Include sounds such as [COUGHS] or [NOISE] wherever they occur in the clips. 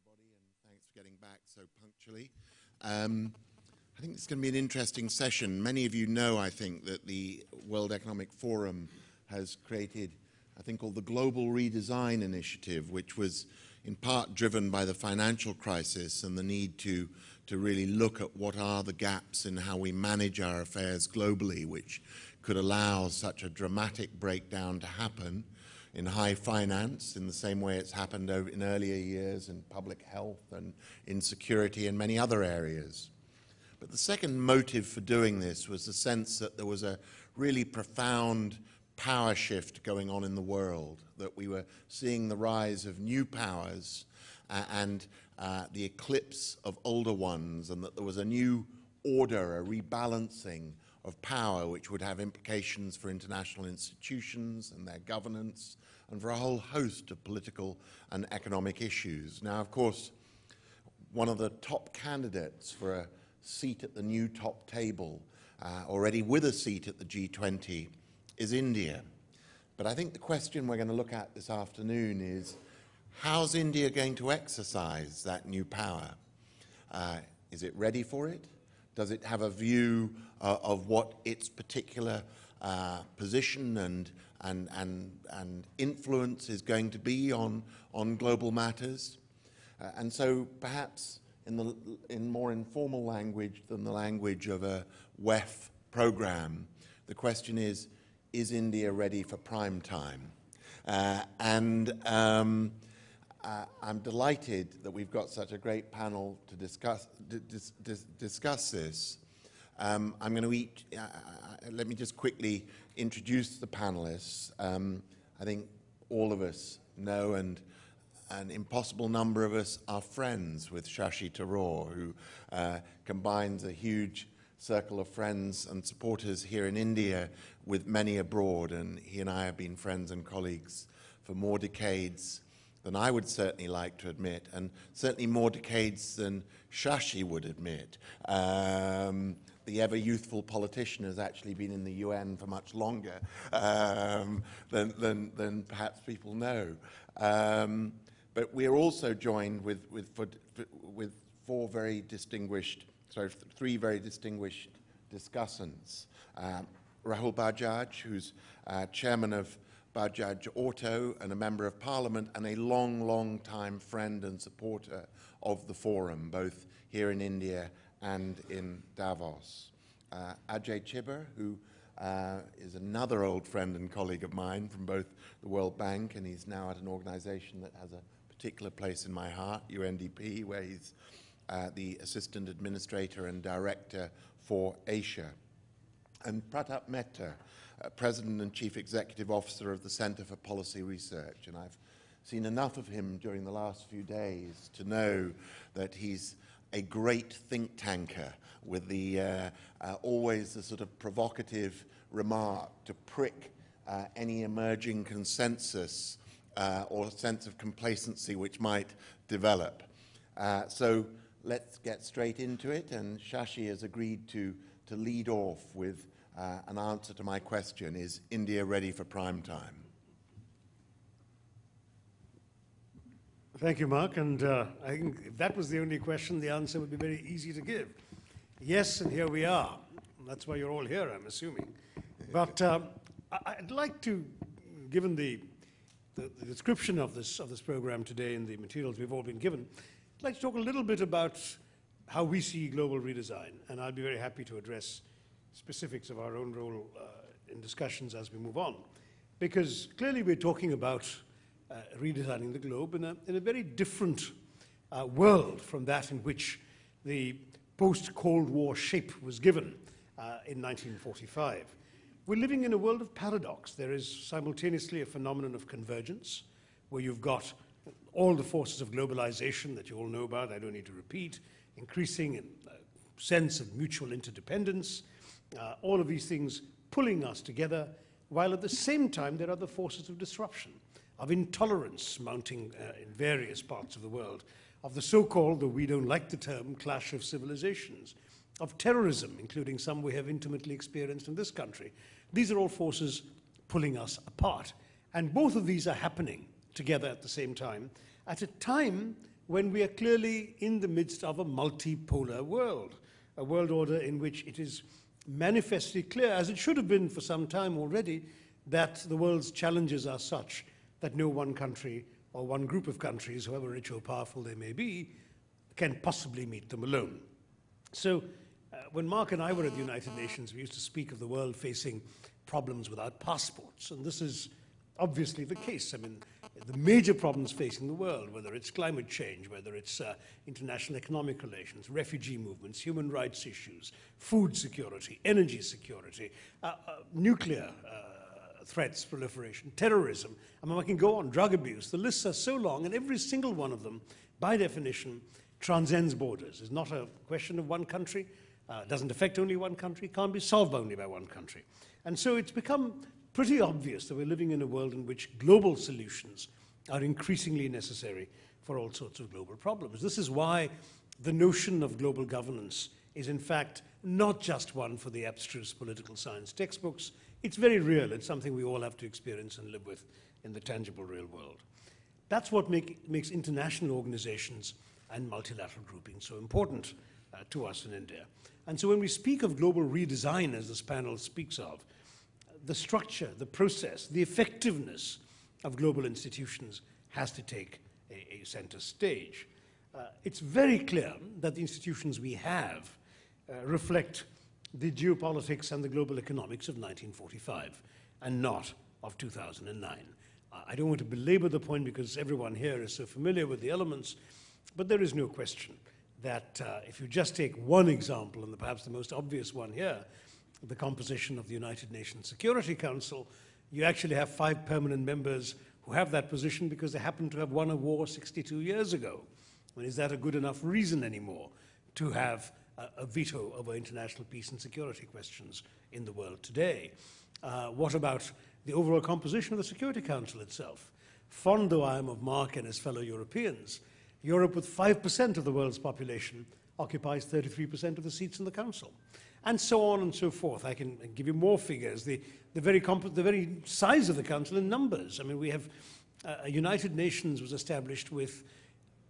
everybody, and thanks for getting back so punctually. Um, I think it's going to be an interesting session. Many of you know, I think, that the World Economic Forum has created, I think, called the Global Redesign Initiative, which was in part driven by the financial crisis and the need to, to really look at what are the gaps in how we manage our affairs globally, which could allow such a dramatic breakdown to happen in high finance in the same way it's happened in earlier years in public health and in security and many other areas. But the second motive for doing this was the sense that there was a really profound power shift going on in the world, that we were seeing the rise of new powers uh, and uh, the eclipse of older ones, and that there was a new order, a rebalancing of power, which would have implications for international institutions and their governance, and for a whole host of political and economic issues. Now, of course, one of the top candidates for a seat at the new top table, uh, already with a seat at the G20, is India. But I think the question we're going to look at this afternoon is, how's India going to exercise that new power? Uh, is it ready for it? Does it have a view uh, of what its particular uh, position and, and, and, and influence is going to be on, on global matters? Uh, and so perhaps in, the, in more informal language than the language of a WEF program, the question is, is India ready for prime time? Uh, and um, uh, I'm delighted that we've got such a great panel to discuss, dis, dis, discuss this. Um, I'm going to eat, uh, let me just quickly introduce the panelists. Um, I think all of us know and an impossible number of us are friends with Shashi Tharoor, who uh, combines a huge circle of friends and supporters here in India with many abroad. And he and I have been friends and colleagues for more decades than I would certainly like to admit, and certainly more decades than Shashi would admit. Um, the ever youthful politician has actually been in the UN for much longer um, than, than, than, perhaps people know. Um, but we're also joined with, with, for, with four very distinguished, sorry, three very distinguished discussants. Um, Rahul Bajaj, who's uh, chairman of Bajaj Auto and a member of parliament and a long, long time friend and supporter of the forum, both here in India and in Davos. Uh, Ajay Chhibber, who uh, is another old friend and colleague of mine from both the World Bank, and he's now at an organization that has a particular place in my heart, UNDP, where he's uh, the Assistant Administrator and Director for Asia. And Pratap Mehta, uh, President and Chief Executive Officer of the Center for Policy Research. And I've seen enough of him during the last few days to know that he's a great think tanker with the uh, uh, always the sort of provocative remark to prick uh, any emerging consensus uh, or sense of complacency which might develop. Uh, so let's get straight into it. And Shashi has agreed to, to lead off with uh, an answer to my question is India ready for prime time? Thank you, Mark. And uh, I think if that was the only question, the answer would be very easy to give. Yes, and here we are. That's why you're all here, I'm assuming. But uh, I'd like to, given the, the, the, description of this, of this program today and the materials we've all been given, I'd like to talk a little bit about how we see global redesign. And I'll be very happy to address specifics of our own role uh, in discussions as we move on. Because clearly we're talking about redesigning the globe in a, in a very different uh, world from that in which the post-Cold War shape was given uh, in 1945. We're living in a world of paradox. There is simultaneously a phenomenon of convergence, where you've got all the forces of globalization that you all know about, I don't need to repeat, increasing in, uh, sense of mutual interdependence, uh, all of these things pulling us together, while at the same time there are the forces of disruption, of intolerance mounting uh, in various parts of the world, of the so-called, though we don't like the term, clash of civilizations, of terrorism, including some we have intimately experienced in this country. These are all forces pulling us apart. And both of these are happening together at the same time, at a time when we are clearly in the midst of a multipolar world, a world order in which it is manifestly clear, as it should have been for some time already, that the world's challenges are such that no one country or one group of countries, however rich or powerful they may be, can possibly meet them alone. So, uh, when Mark and I were at the United Nations, we used to speak of the world facing problems without passports, and this is obviously the case. I mean, the major problems facing the world, whether it's climate change, whether it's uh, international economic relations, refugee movements, human rights issues, food security, energy security, uh, uh, nuclear uh, threats, proliferation, terrorism. I mean, I can go on, drug abuse. The lists are so long, and every single one of them, by definition, transcends borders. It's not a question of one country, uh, doesn't affect only one country, can't be solved only by one country. And so it's become pretty obvious that we're living in a world in which global solutions are increasingly necessary for all sorts of global problems. This is why the notion of global governance is, in fact, not just one for the abstruse political science textbooks. It's very real. It's something we all have to experience and live with in the tangible real world. That's what make, makes international organizations and multilateral groupings so important uh, to us in India. And so when we speak of global redesign, as this panel speaks of, the structure, the process, the effectiveness of global institutions has to take a, a center stage. Uh, it's very clear that the institutions we have uh, reflect the geopolitics and the global economics of 1945 and not of 2009. I don't want to belabor the point because everyone here is so familiar with the elements, but there is no question that uh, if you just take one example, and perhaps the most obvious one here, the composition of the United Nations Security Council, you actually have five permanent members who have that position because they happen to have won a war 62 years ago. And is that a good enough reason anymore to have a veto over international peace and security questions in the world today? Uh, what about the overall composition of the Security Council itself? Fond though I am of Mark and his fellow Europeans, Europe, with 5% of the world's population, occupies 33% of the seats in the Council and so on and so forth. I can give you more figures. The, the, very, the very size of the Council in numbers. I mean, we have uh, United Nations was established with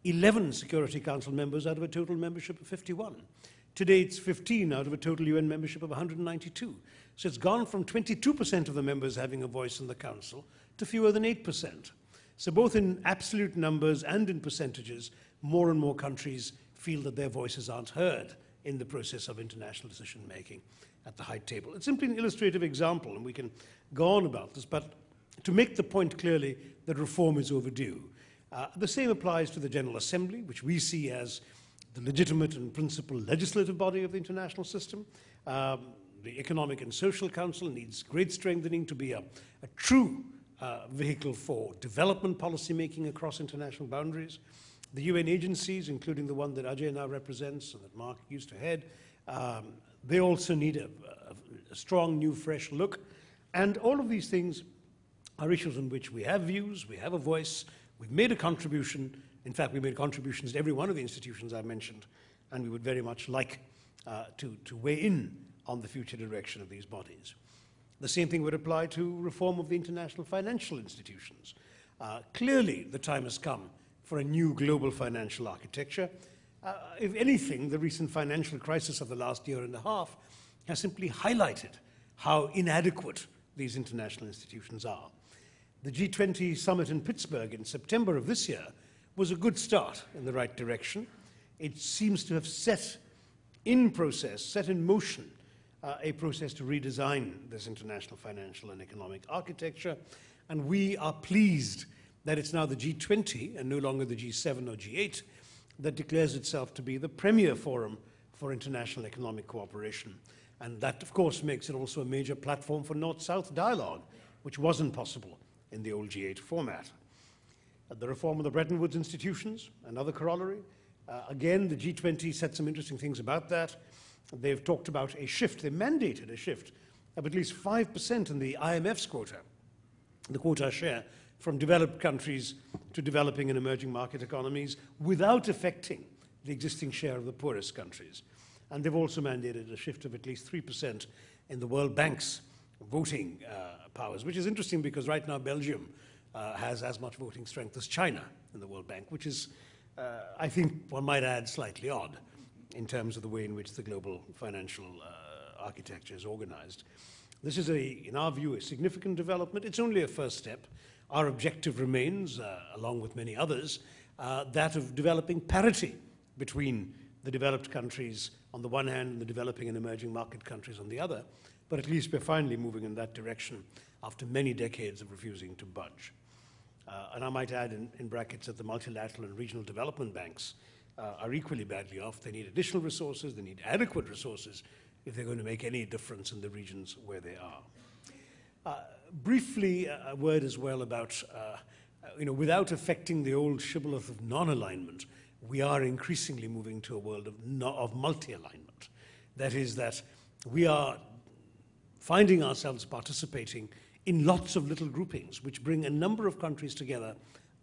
11 Security Council members out of a total membership of 51. Today it's 15 out of a total UN membership of 192. So it's gone from 22% of the members having a voice in the Council to fewer than 8%. So both in absolute numbers and in percentages, more and more countries feel that their voices aren't heard in the process of international decision making at the high table. It's simply an illustrative example, and we can go on about this, but to make the point clearly that reform is overdue. Uh, the same applies to the General Assembly, which we see as the legitimate and principal legislative body of the international system. Um, the Economic and Social Council needs great strengthening to be a, a true uh, vehicle for development policy making across international boundaries. The UN agencies, including the one that Ajay now represents and that Mark used to head, um, they also need a, a, a strong, new, fresh look. And all of these things are issues on which we have views, we have a voice, we've made a contribution. In fact, we made contributions to every one of the institutions I mentioned, and we would very much like uh, to, to weigh in on the future direction of these bodies. The same thing would apply to reform of the international financial institutions. Uh, clearly, the time has come for a new global financial architecture. Uh, if anything, the recent financial crisis of the last year and a half has simply highlighted how inadequate these international institutions are. The G20 summit in Pittsburgh in September of this year was a good start in the right direction. It seems to have set in process, set in motion, uh, a process to redesign this international financial and economic architecture. And we are pleased that it's now the G20 and no longer the G7 or G8 that declares itself to be the premier forum for international economic cooperation. And that, of course, makes it also a major platform for North-South dialogue, which wasn't possible in the old G8 format. The reform of the Bretton Woods institutions, another corollary. Uh, again, the G20 said some interesting things about that. They've talked about a shift, they mandated a shift of at least 5% in the IMF's quota, the quota share from developed countries to developing and emerging market economies without affecting the existing share of the poorest countries. And they've also mandated a shift of at least 3% in the World Bank's voting uh, powers, which is interesting because right now Belgium uh, has as much voting strength as China in the World Bank, which is uh, I think one might add slightly odd in terms of the way in which the global financial uh, architecture is organized. This is, a, in our view, a significant development. It's only a first step. Our objective remains, uh, along with many others, uh, that of developing parity between the developed countries on the one hand and the developing and emerging market countries on the other. But at least we're finally moving in that direction after many decades of refusing to budge. Uh, and I might add in, in, brackets that the multilateral and regional development banks uh, are equally badly off. They need additional resources, they need adequate resources if they're going to make any difference in the regions where they are. Uh, briefly, a word as well about, you know, without affecting the old shibboleth of non-alignment, we are increasingly moving to a world of, no, of multi-alignment. That is that we are finding ourselves participating in lots of little groupings which bring a number of countries together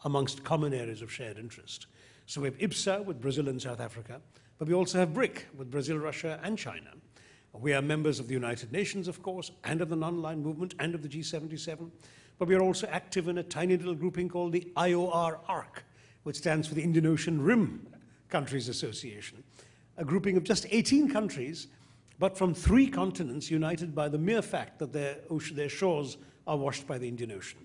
amongst common areas of shared interest. So we have IBSA with Brazil and South Africa, but we also have BRIC with Brazil, Russia, and China. We are members of the United Nations, of course, and of the non-aligned movement, and of the G77, but we are also active in a tiny little grouping called the IOR ARC, which stands for the Indian Ocean Rim Countries Association, a grouping of just 18 countries but from three continents united by the mere fact that their, their shores are washed by the Indian Ocean.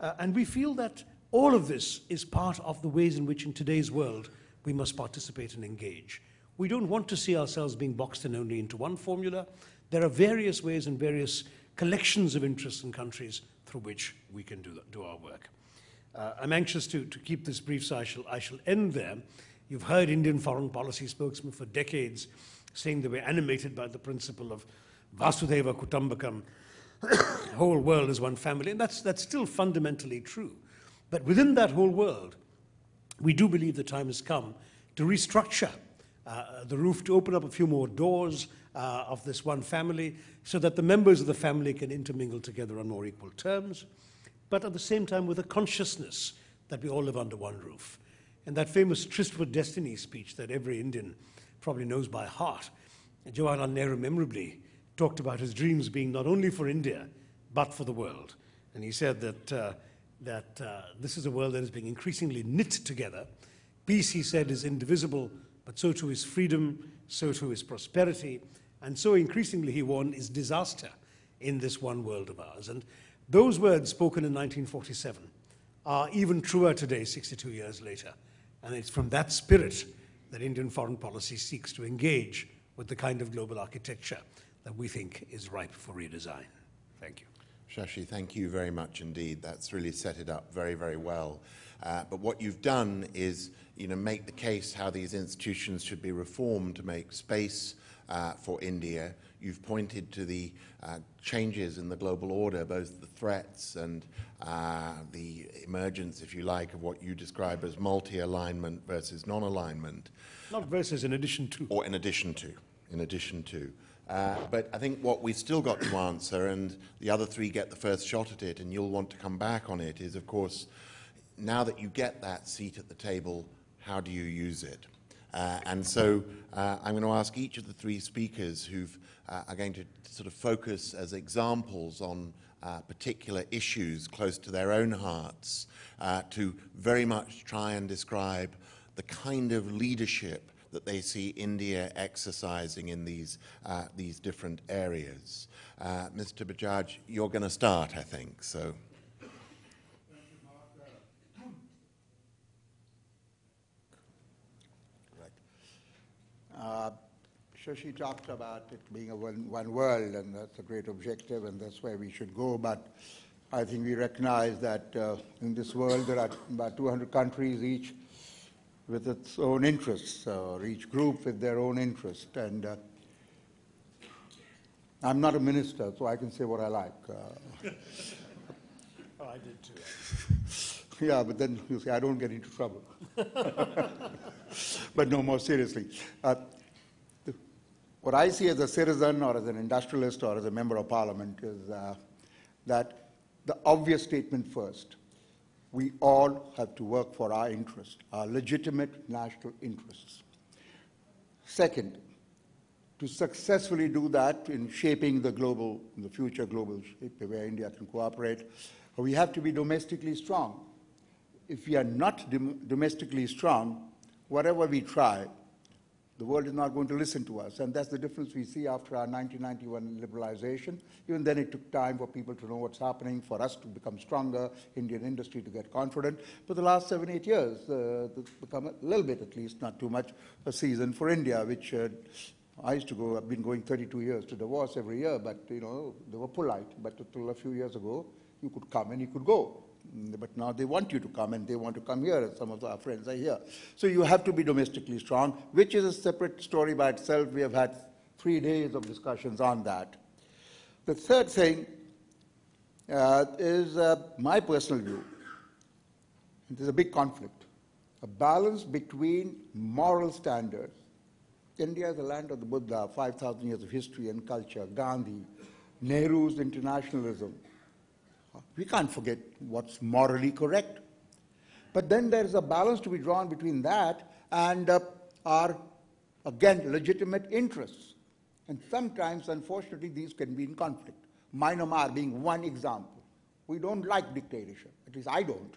Uh, and we feel that all of this is part of the ways in which, in today's world, we must participate and engage. We don't want to see ourselves being boxed in only into one formula. There are various ways and various collections of interests and countries through which we can do, do our work. Uh, I'm anxious to, to keep this brief, so I shall, I shall end there. You've heard Indian foreign policy spokesmen for decades saying they were animated by the principle of Vasudhaiva Kutumbakam, [COUGHS] whole world is one family, and that's, that's still fundamentally true. But within that whole world, we do believe the time has come to restructure uh, the roof, to open up a few more doors uh, of this one family so that the members of the family can intermingle together on more equal terms, but at the same time with a consciousness that we all live under one roof. And that famous Tryst Destiny speech that every Indian probably knows by heart. Jawaharlal Nehru memorably talked about his dreams being not only for India, but for the world. And he said that, uh, that uh, this is a world that is being increasingly knit together. Peace, he said, is indivisible, but so too is freedom, so too is prosperity, and so increasingly, he warned, is disaster in this one world of ours. And those words spoken in 1947 are even truer today, 62 years later. And it's from that spirit that Indian foreign policy seeks to engage with the kind of global architecture that we think is ripe for redesign. Thank you. Shashi, thank you very much indeed. That's really set it up very, very well. Uh, but what you've done is, you know, make the case how these institutions should be reformed to make space uh, for India. You've pointed to the uh, changes in the global order, both the threats and uh, the emergence, if you like, of what you describe as multi-alignment versus non-alignment. Not versus, in addition to. Or in addition to, in addition to. Uh, but I think what we've still got to answer, and the other three get the first shot at it, and you'll want to come back on it, is of course, now that you get that seat at the table, how do you use it? Uh, and so uh, I'm going to ask each of the three speakers who uh, are going to sort of focus as examples on uh, particular issues close to their own hearts uh, to very much try and describe the kind of leadership that they see India exercising in these, uh, these different areas. Mr. Bajaj, you're going to start, I think. So. Uh, she talked about it being a one, one world, and that's a great objective, and that's where we should go. But I think we recognize that uh, in this world there are about 200 countries, each with its own interests, or each group with their own interest. And uh, I'm not a minister, so I can say what I like. [LAUGHS] Uh. oh, I did too. [LAUGHS] yeah, but then you say, I don't get into trouble. [LAUGHS] but no more seriously. Uh, what I see as a citizen or as an industrialist or as a member of parliament is uh, that the obvious statement first we all have to work for our interests, our legitimate national interests. Second, to successfully do that in shaping the global, the future global shape where India can cooperate, we have to be domestically strong. If we are not dom domestically strong, whatever we try, the world is not going to listen to us. And that's the difference we see after our 1991 liberalization. Even then, it took time for people to know what's happening, for us to become stronger, Indian industry to get confident. But the last seven, eight years, uh, it's become a little bit, at least, not too much, a season for India, which uh, I used to go, I've been going 32 years to Davos every year, but, you know, they were polite. But until a few years ago, you could come and you could go. Mm, but now they want you to come and they want to come here, some of our friends are here. So you have to be domestically strong, which is a separate story by itself. We have had three days of discussions on that. The third thing uh, is uh, my personal view. There's a big conflict, a balance between moral standards. India is the land of the Buddha, 5,000 years of history and culture, Gandhi, Nehru's internationalism, we can't forget what's morally correct. But then there's a balance to be drawn between that and uh, our, again, legitimate interests. And sometimes, unfortunately, these can be in conflict. Myanmar being one example. We don't like dictatorship, at least I don't.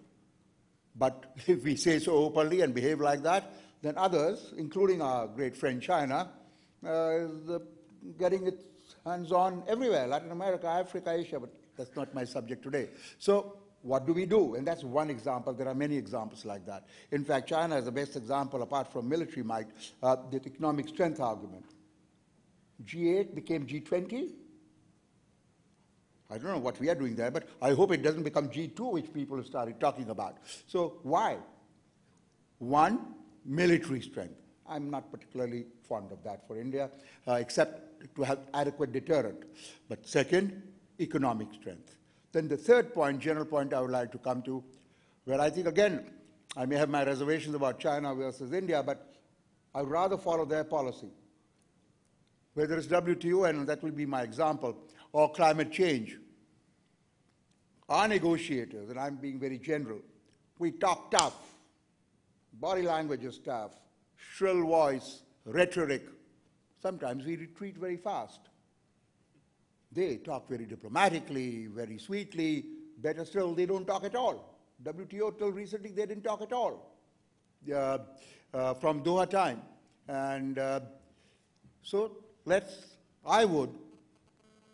But [LAUGHS] if we say so openly and behave like that, then others, including our great friend China, uh, is uh, getting its hands on everywhere Latin America, Africa, Asia, but that's not my subject today. So what do we do? And that's one example. There are many examples like that. In fact, China is the best example, apart from military might, uh, the economic strength argument. G8 became G20. I don't know what we are doing there, but I hope it doesn't become G2, which people have started talking about. So why? One, military strength. I'm not particularly fond of that for India, uh, except to have adequate deterrent. But second, economic strength. Then the third point, general point I would like to come to, where I think, again, I may have my reservations about China versus India, but I would rather follow their policy. Whether it's WTO, and that will be my example, or climate change. Our negotiators, and I'm being very general, we talk tough. Body language is tough, shrill voice, rhetoric. Sometimes we retreat very fast. They talk very diplomatically, very sweetly. Better still, they don't talk at all. WTO till recently, they didn't talk at all uh, uh, from Doha time. And uh, so let's, I would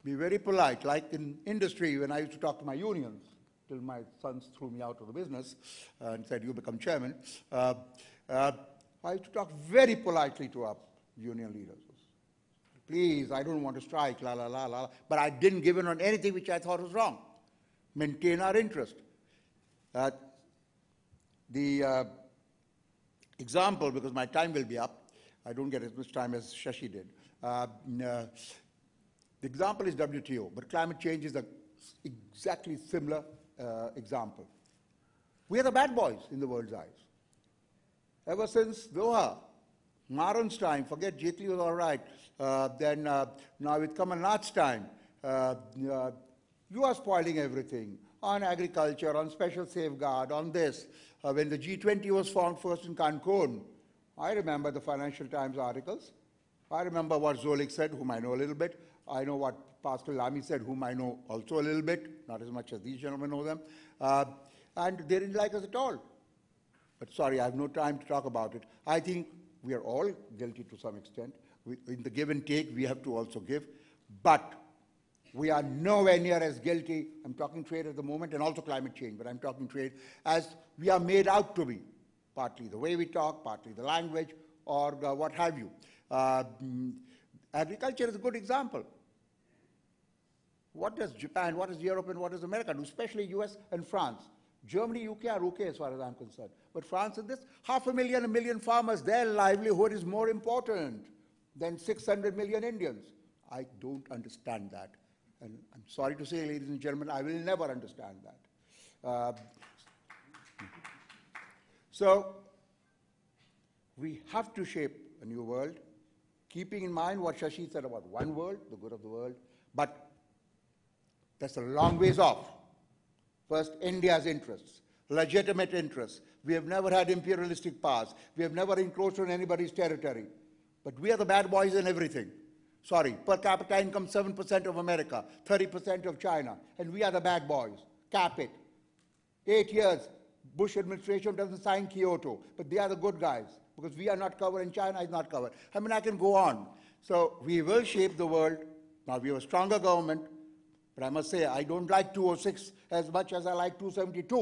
be very polite, like in industry when I used to talk to my unions, till my sons threw me out of the business and said, you become chairman. Uh, uh, I used to talk very politely to our union leaders. Please, I don't want to strike, la la la la. But I didn't give in on anything which I thought was wrong. Maintain our interest. Uh, the uh, example, because my time will be up, I don't get as much time as Shashi did. Uh, uh the example is WTO, but climate change is an exactly similar uh, example. We are the bad boys in the world's eyes. Ever since Doha, Maran's time, forget Jaitley was all right. Uh, then uh, now with Kamal Nath's time, uh, uh, you are spoiling everything on agriculture, on special safeguard, on this. Uh, when the G20 was formed first in Cancun, I remember the Financial Times articles. I remember what Zoellick said, whom I know a little bit. I know what Pascal Lamy said, whom I know also a little bit, not as much as these gentlemen know them. Uh, and they didn't like us at all. But sorry, I have no time to talk about it. I think we are all guilty to some extent. We, in the give and take, we have to also give. But we are nowhere near as guilty, I'm talking trade at the moment and also climate change, but I'm talking trade, as we are made out to be. Partly the way we talk, partly the language, or uh, what have you. Uh, agriculture is a good example. What does Japan, what does Europe, and what does America do, especially US and France? Germany, UK are okay as far as I'm concerned. But France and this, half a million, a million farmers, their livelihood is more important than 600 million Indians. I don't understand that. And I'm sorry to say, ladies and gentlemen, I will never understand that. Uh, so, we have to shape a new world, keeping in mind what Shashi said about one world, the good of the world, but that's a long ways off. First, India's interests, legitimate interests. We have never had imperialistic powers. We have never encroached on anybody's territory. But we are the bad boys in everything. Sorry, per capita income 7% of America, 30% of China, and we are the bad boys. Cap it. Eight years, Bush administration doesn't sign Kyoto, but they are the good guys because we are not covered and China is not covered. I mean, I can go on. So we will shape the world. Now we have a stronger government, but I must say I don't like 206 as much as I like 272.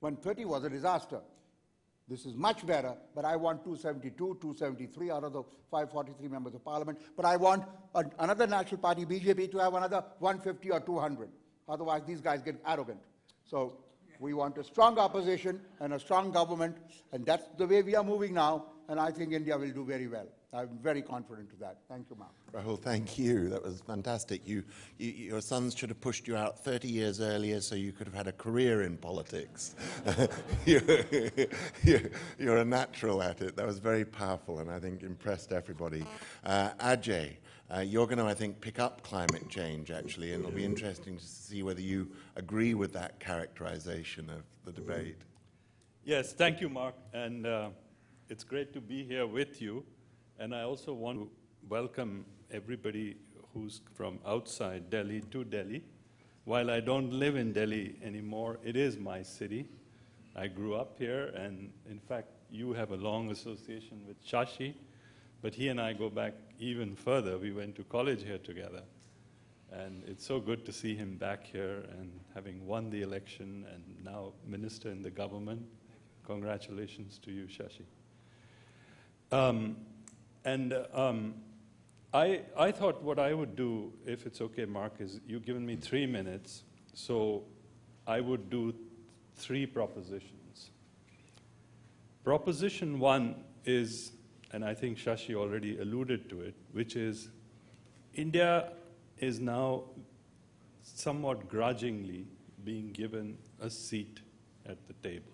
130 was a disaster. This is much better, but I want 272, 273 out of the 543 members of parliament. But I want a, another national party, BJP, to have another 150 or 200. Otherwise, these guys get arrogant. So we want a strong opposition and a strong government, and that's the way we are moving now, and I think India will do very well. I'm very confident of that. Thank you, Mark. Rahul, thank you. That was fantastic. You, you, your sons should have pushed you out 30 years earlier so you could have had a career in politics. [LAUGHS] you're, you're, you're a natural at it. That was very powerful and I think impressed everybody. Uh, Ajay, uh, you're going to, I think, pick up climate change actually, and it'll be interesting to see whether you agree with that characterization of the debate. Yes, thank you, Mark. And uh, it's great to be here with you. And I also want to welcome everybody who's from outside Delhi to Delhi. While I don't live in Delhi anymore, it is my city. I grew up here, and in fact, you have a long association with Shashi, but he and I go back even further. We went to college here together. And it's so good to see him back here and having won the election and now minister in the government. Congratulations to you, Shashi. Um, and um, I, I thought what I would do, if it's okay, Mark, is you've given me three minutes, so I would do three propositions. Proposition one is, and I think Shashi already alluded to it, which is India is now somewhat grudgingly being given a seat at the table.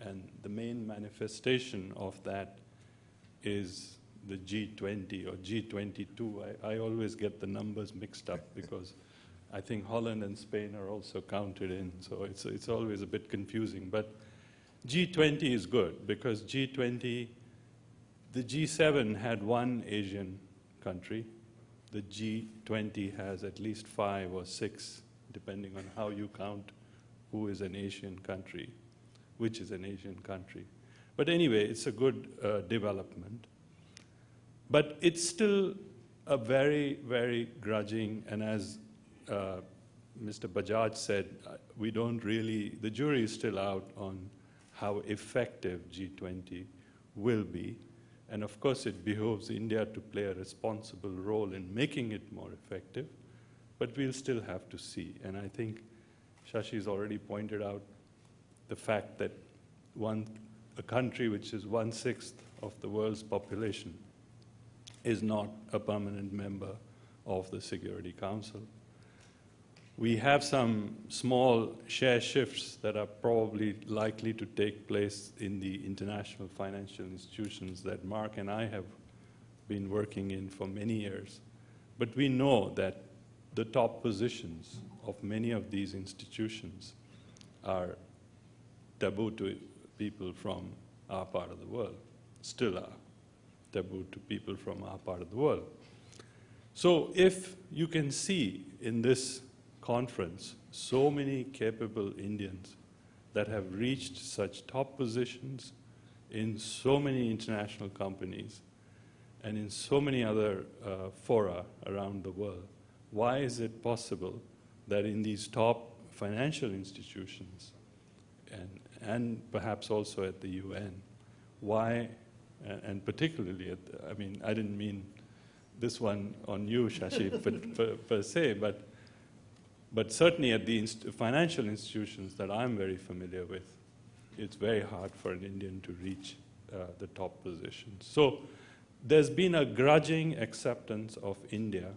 And the main manifestation of that is the G20 or G22. I, I, always get the numbers mixed up [LAUGHS] because I think Holland and Spain are also counted in, so it's, it's always a bit confusing. But G20 is good because G20, the G7 had one Asian country, the G20 has at least five or six, depending on how you count who is an Asian country, which is an Asian country. But anyway, it's a good uh, development. But it's still a very, very grudging, and as uh, Mr. Bajaj said, uh, we don't really, the jury is still out on how effective G20 will be. And of course, it behoves India to play a responsible role in making it more effective, but we'll still have to see. And I think Shashi's already pointed out the fact that one, a country which is one sixth of the world's population is not a permanent member of the Security Council. We have some small share shifts that are probably likely to take place in the international financial institutions that Mark and I have been working in for many years. But we know that the top positions of many of these institutions are taboo to people from our part of the world, still are taboo to people from our part of the world. So if you can see in this conference so many capable Indians that have reached such top positions in so many international companies and in so many other uh, fora around the world. Why is it possible that in these top financial institutions and, and perhaps also at the UN, why, and particularly at, I mean, I didn't mean this one on you, Shashi, [LAUGHS] per, per, per se, but but certainly at the inst financial institutions that I'm very familiar with, it's very hard for an Indian to reach uh, the top positions. So there's been a grudging acceptance of India,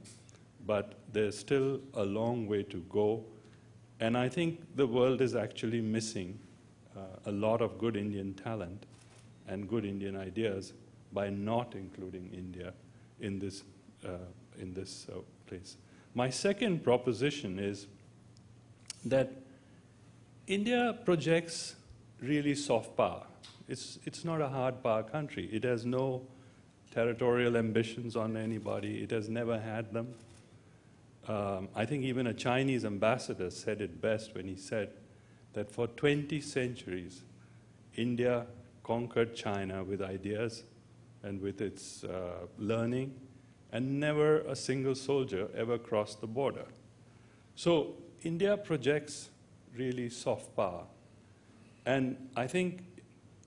but there's still a long way to go. And I think the world is actually missing a lot of good Indian talent and good Indian ideas by not including India in this, uh, in this uh, place. My second proposition is that India projects really soft power. It's, it's not a hard power country. It has no territorial ambitions on anybody. It has never had them. Um, I think even a Chinese ambassador said it best when he said that for 20 centuries, India conquered China with ideas and with its uh, learning, and never a single soldier ever crossed the border. So India projects really soft power. And I think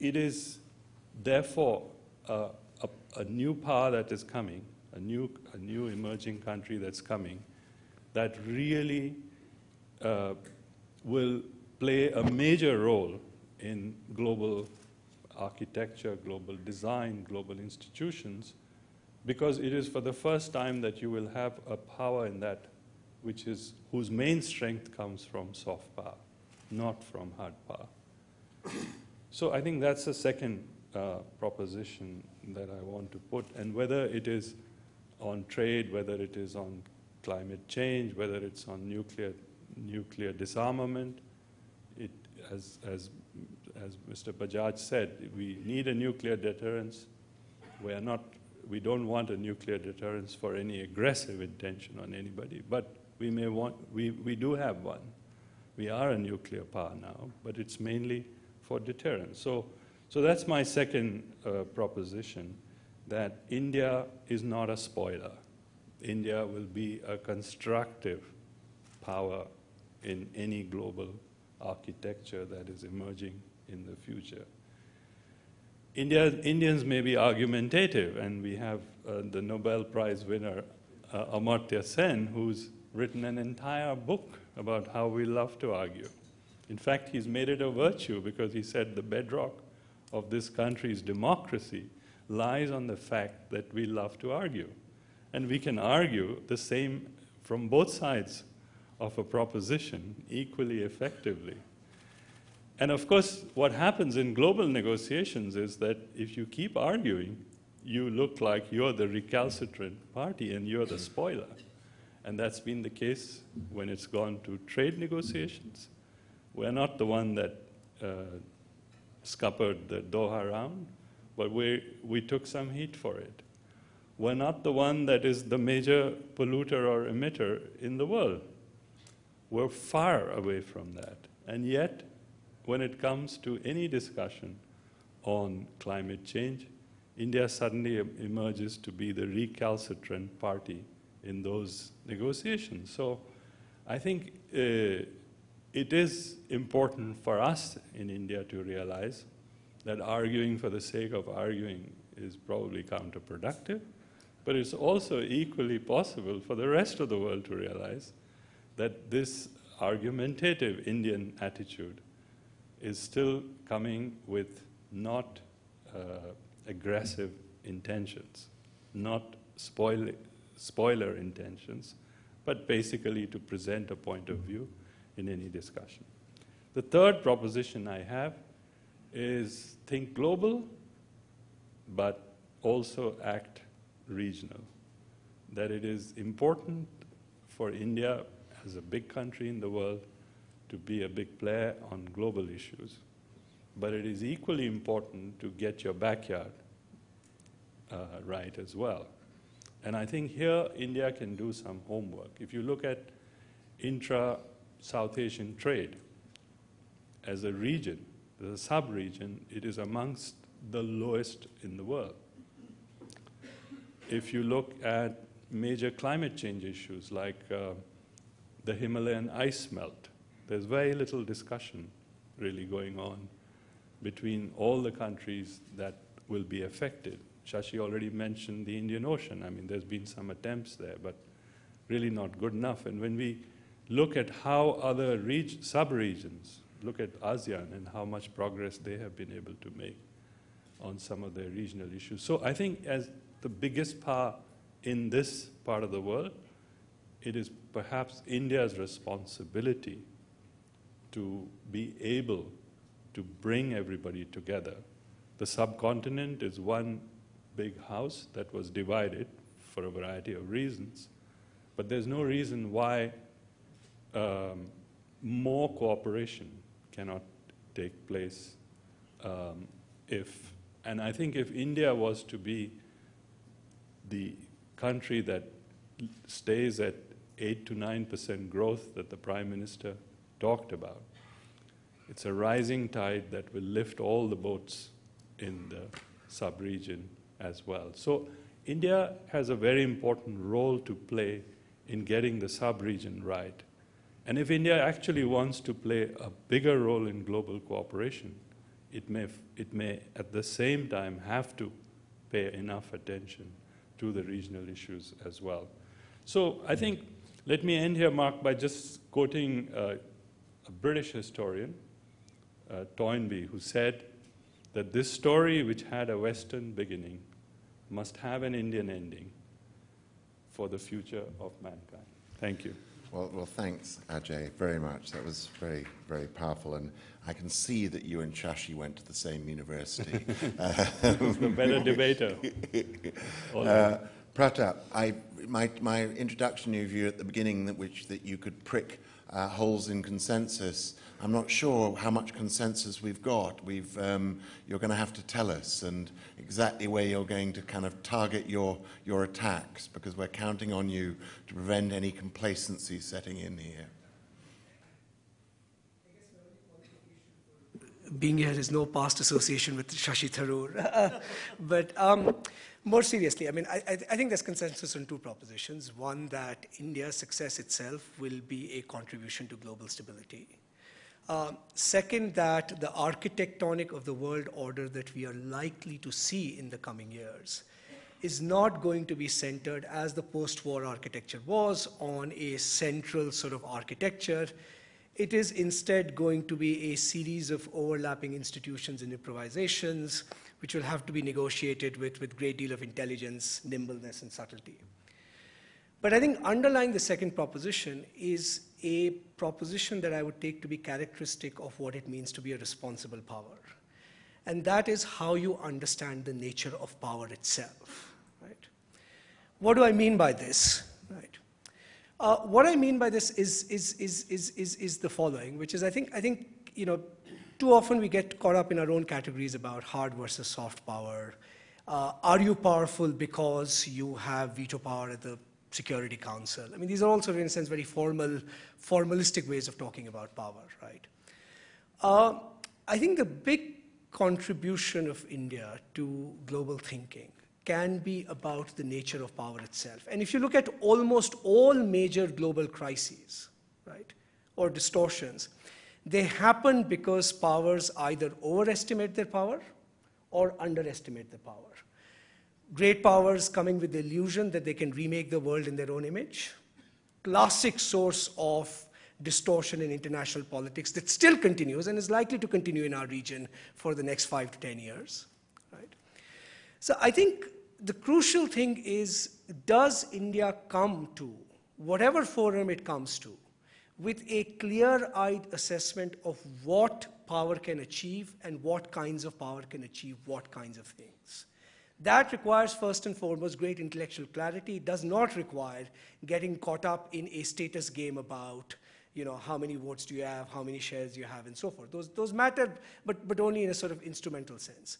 it is therefore a, a, new power that is coming, a new, a new emerging country that's coming, that really uh, will play a major role in global architecture, global design, global institutions, because it is for the first time that you will have a power in that which is whose main strength comes from soft power, not from hard power. So I think that's the second uh, proposition that I want to put, and whether it is on trade, whether it is on climate change, whether it's on nuclear nuclear disarmament, as, as, as Mr. Bajaj said, we need a nuclear deterrence. We are not, we don't want a nuclear deterrence for any aggressive intention on anybody, but we may want, we, we do have one. We are a nuclear power now, but it's mainly for deterrence. So, so that's my second uh, proposition, that India is not a spoiler. India will be a constructive power in any global architecture that is emerging in the future. India, Indians may be argumentative, and we have uh, the Nobel Prize winner uh, Amartya Sen, who's written an entire book about how we love to argue. In fact, he's made it a virtue because he said the bedrock of this country's democracy lies on the fact that we love to argue. And we can argue the same from both sides of a proposition equally effectively. And of course, what happens in global negotiations is that if you keep arguing, you look like you're the recalcitrant party and you're the spoiler. And that's been the case when it's gone to trade negotiations. We're not the one that uh, scuppered the Doha round, but we, we took some heat for it. We're not the one that is the major polluter or emitter in the world. We're far away from that. And yet, when it comes to any discussion on climate change, India suddenly emerges to be the recalcitrant party in those negotiations. So I think uh, it is important for us in India to realize that arguing for the sake of arguing is probably counterproductive, but it's also equally possible for the rest of the world to realize that this argumentative Indian attitude is still coming with not uh, aggressive intentions, not spoiling, spoiler intentions, but basically to present a point of view in any discussion. The third proposition I have is think global, but also act regional. That it is important for India as a big country in the world to be a big player on global issues. But it is equally important to get your backyard uh, right as well. And I think here India can do some homework. If you look at intra South Asian trade as a region, as a sub region, it is amongst the lowest in the world. If you look at major climate change issues like uh, the Himalayan ice melt, there's very little discussion really going on between all the countries that will be affected. Shashi already mentioned the Indian Ocean. I mean, there's been some attempts there, but really not good enough. And when we look at how other reg- sub-regions, look at ASEAN and how much progress they have been able to make on some of their regional issues. So I think as the biggest power in this part of the world, it is perhaps India's responsibility to be able to bring everybody together. The subcontinent is one big house that was divided for a variety of reasons. But there's no reason why um, more cooperation cannot take place um, if, and I think if India was to be the country that stays at 8 to 9 percent growth that the Prime Minister talked about, It's a rising tide that will lift all the boats in the sub-region as well. So India has a very important role to play in getting the sub-region right. And if India actually wants to play a bigger role in global cooperation, it may, it may at the same time have to pay enough attention to the regional issues as well. So I think, let me end here, Mark, by just quoting uh, a British historian, uh, Toynbee, who said that this story, which had a Western beginning, must have an Indian ending for the future of mankind. Thank you. Well, well, thanks, Ajay, very much. That was very, very powerful. And I can see that you and Shashi went to the same university. the [LAUGHS] better debater. [LAUGHS] uh, Pratap, I, my, my introduction of you at the beginning, that, which that you could prick uh, holes in consensus. I'm not sure how much consensus we've got. We've, um, you're going to have to tell us and exactly where you're going to kind of target your, your attacks because we're counting on you to prevent any complacency setting in here. Being here is no past association with Shashi Tharoor. [LAUGHS] but um, more seriously, I mean, I, I, think there's consensus on two propositions. One, that India's success itself will be a contribution to global stability. Uh, second, that the architectonic of the world order that we are likely to see in the coming years is not going to be centered as the post-war architecture was on a central sort of architecture. It is instead going to be a series of overlapping institutions and improvisations, which will have to be negotiated with, with great deal of intelligence, nimbleness, and subtlety. But I think underlying the second proposition is a proposition that I would take to be characteristic of what it means to be a responsible power. And that is how you understand the nature of power itself. Right? What do I mean by this? Right? Uh, what I mean by this is, is, is, is, is, is the following, which is I think, I think you know, too often we get caught up in our own categories about hard versus soft power. Uh, are you powerful because you have veto power at the Security Council. I mean, these are also, in a sense, very formal, formalistic ways of talking about power, right? Uh, I think the big contribution of India to global thinking can be about the nature of power itself. And if you look at almost all major global crises, right, or distortions, they happen because powers either overestimate their power or underestimate their power great powers coming with the illusion that they can remake the world in their own image. Classic source of distortion in international politics that still continues and is likely to continue in our region for the next five to 10 years. Right? So I think the crucial thing is, does India come to, whatever forum it comes to, with a clear-eyed assessment of what power can achieve and what kinds of power can achieve what kinds of things. That requires, first and foremost, great intellectual clarity. It does not require getting caught up in a status game about you know, how many votes do you have, how many shares you have, and so forth. Those, those matter, but, but only in a sort of instrumental sense.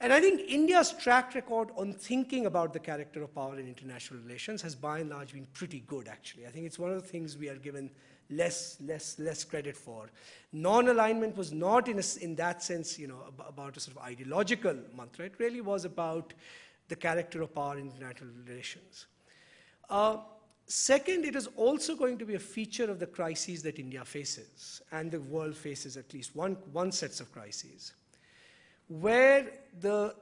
And I think India's track record on thinking about the character of power in international relations has by and large been pretty good, actually. I think it's one of the things we are given less, less, less credit for. Non-alignment was not in, a, in that sense, you know, about a sort of ideological mantra. It really was about the character of power in international relations. Uh, second, it is also going to be a feature of the crises that India faces, and the world faces at least one, one sets of crises, where the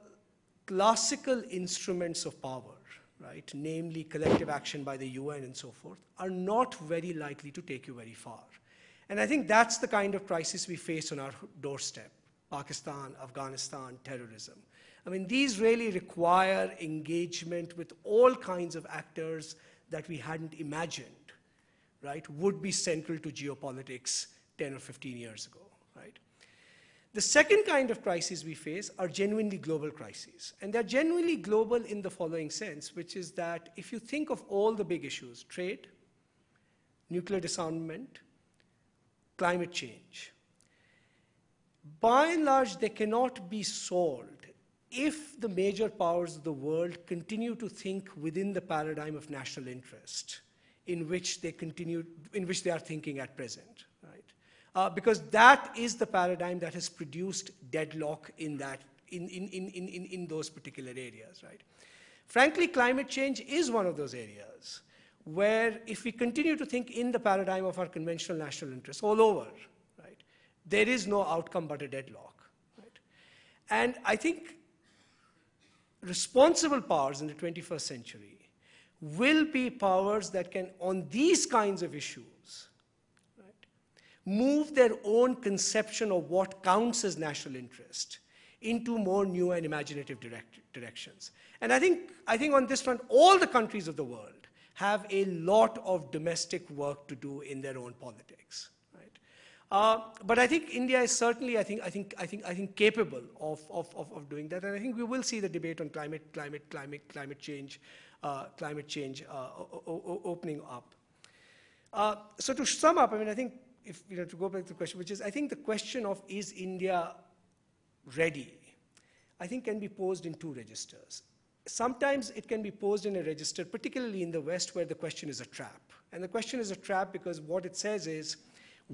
classical instruments of power right, namely collective action by the UN and so forth, are not very likely to take you very far. And I think that's the kind of crisis we face on our doorstep Pakistan, Afghanistan, terrorism. I mean, these really require engagement with all kinds of actors that we hadn't imagined, right, would be central to geopolitics 10 or 15 years ago. The second kind of crises we face are genuinely global crises. And they're genuinely global in the following sense, which is that if you think of all the big issues trade, nuclear disarmament, climate change by and large, they cannot be solved if the major powers of the world continue to think within the paradigm of national interest in which they continue, in which they are thinking at present. Uh, because that is the paradigm that has produced deadlock in, that, in, in, in, in, in, those particular areas, right? Frankly, climate change is one of those areas where if we continue to think in the paradigm of our conventional national interests all over, right, there is no outcome but a deadlock. Right? And I think responsible powers in the 21st century will be powers that can, on these kinds of issues, move their own conception of what counts as national interest into more new and imaginative direct, directions. And I think, I think on this front, all the countries of the world have a lot of domestic work to do in their own politics. Right? Uh, but I think India is certainly, I think, I think, I think, I think capable of, of, of, of doing that. And I think we will see the debate on climate, climate, climate, climate change, uh, climate change uh, opening up. Uh, so to sum up, I mean, I think if you know to go back to the question, which is, I think the question of is India ready, I think can be posed in two registers. Sometimes it can be posed in a register, particularly in the West, where the question is a trap. And the question is a trap because what it says is,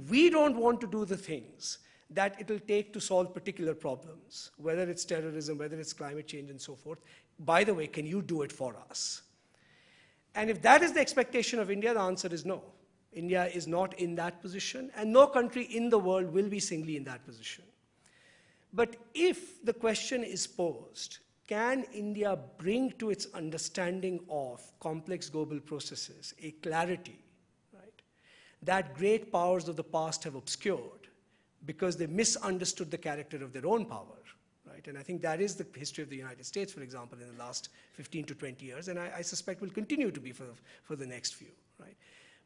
we don't want to do the things that it'll take to solve particular problems, whether it's terrorism, whether it's climate change, and so forth. By the way, can you do it for us? And if that is the expectation of India, the answer is no. India is not in that position, and no country in the world will be singly in that position. But if the question is posed, can India bring to its understanding of complex global processes a clarity right, that great powers of the past have obscured because they misunderstood the character of their own power? Right? And I think that is the history of the United States, for example, in the last 15 to 20 years, and I, I suspect will continue to be for, for the next few. Right?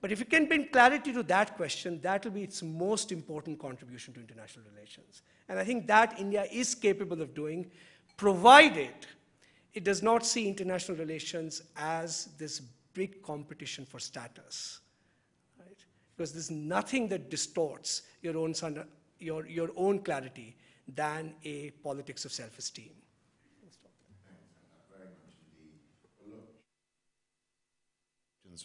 But if you can bring clarity to that question, that will be its most important contribution to international relations. And I think that India is capable of doing, provided it does not see international relations as this big competition for status. Right? Because there's nothing that distorts your own, your, your own clarity than a politics of self-esteem.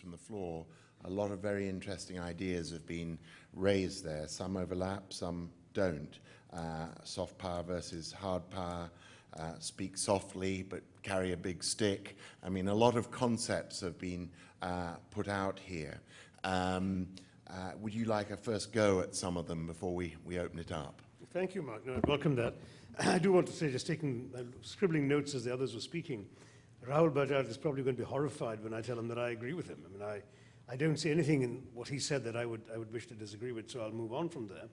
From the floor, a lot of very interesting ideas have been raised there. Some overlap, some don't. Uh, soft power versus hard power, uh, speak softly but carry a big stick. I mean, a lot of concepts have been uh, put out here. Um, uh, would you like a first go at some of them before we, we open it up? Thank you, Mark. No, I welcome that. [CLEARS THROAT] I do want to say, just taking, uh, scribbling notes as the others were speaking, Rahul Bajaj is probably going to be horrified when I tell him that I agree with him. I mean, I, I don't see anything in what he said that I would, I would wish to disagree with, so I'll move on from there.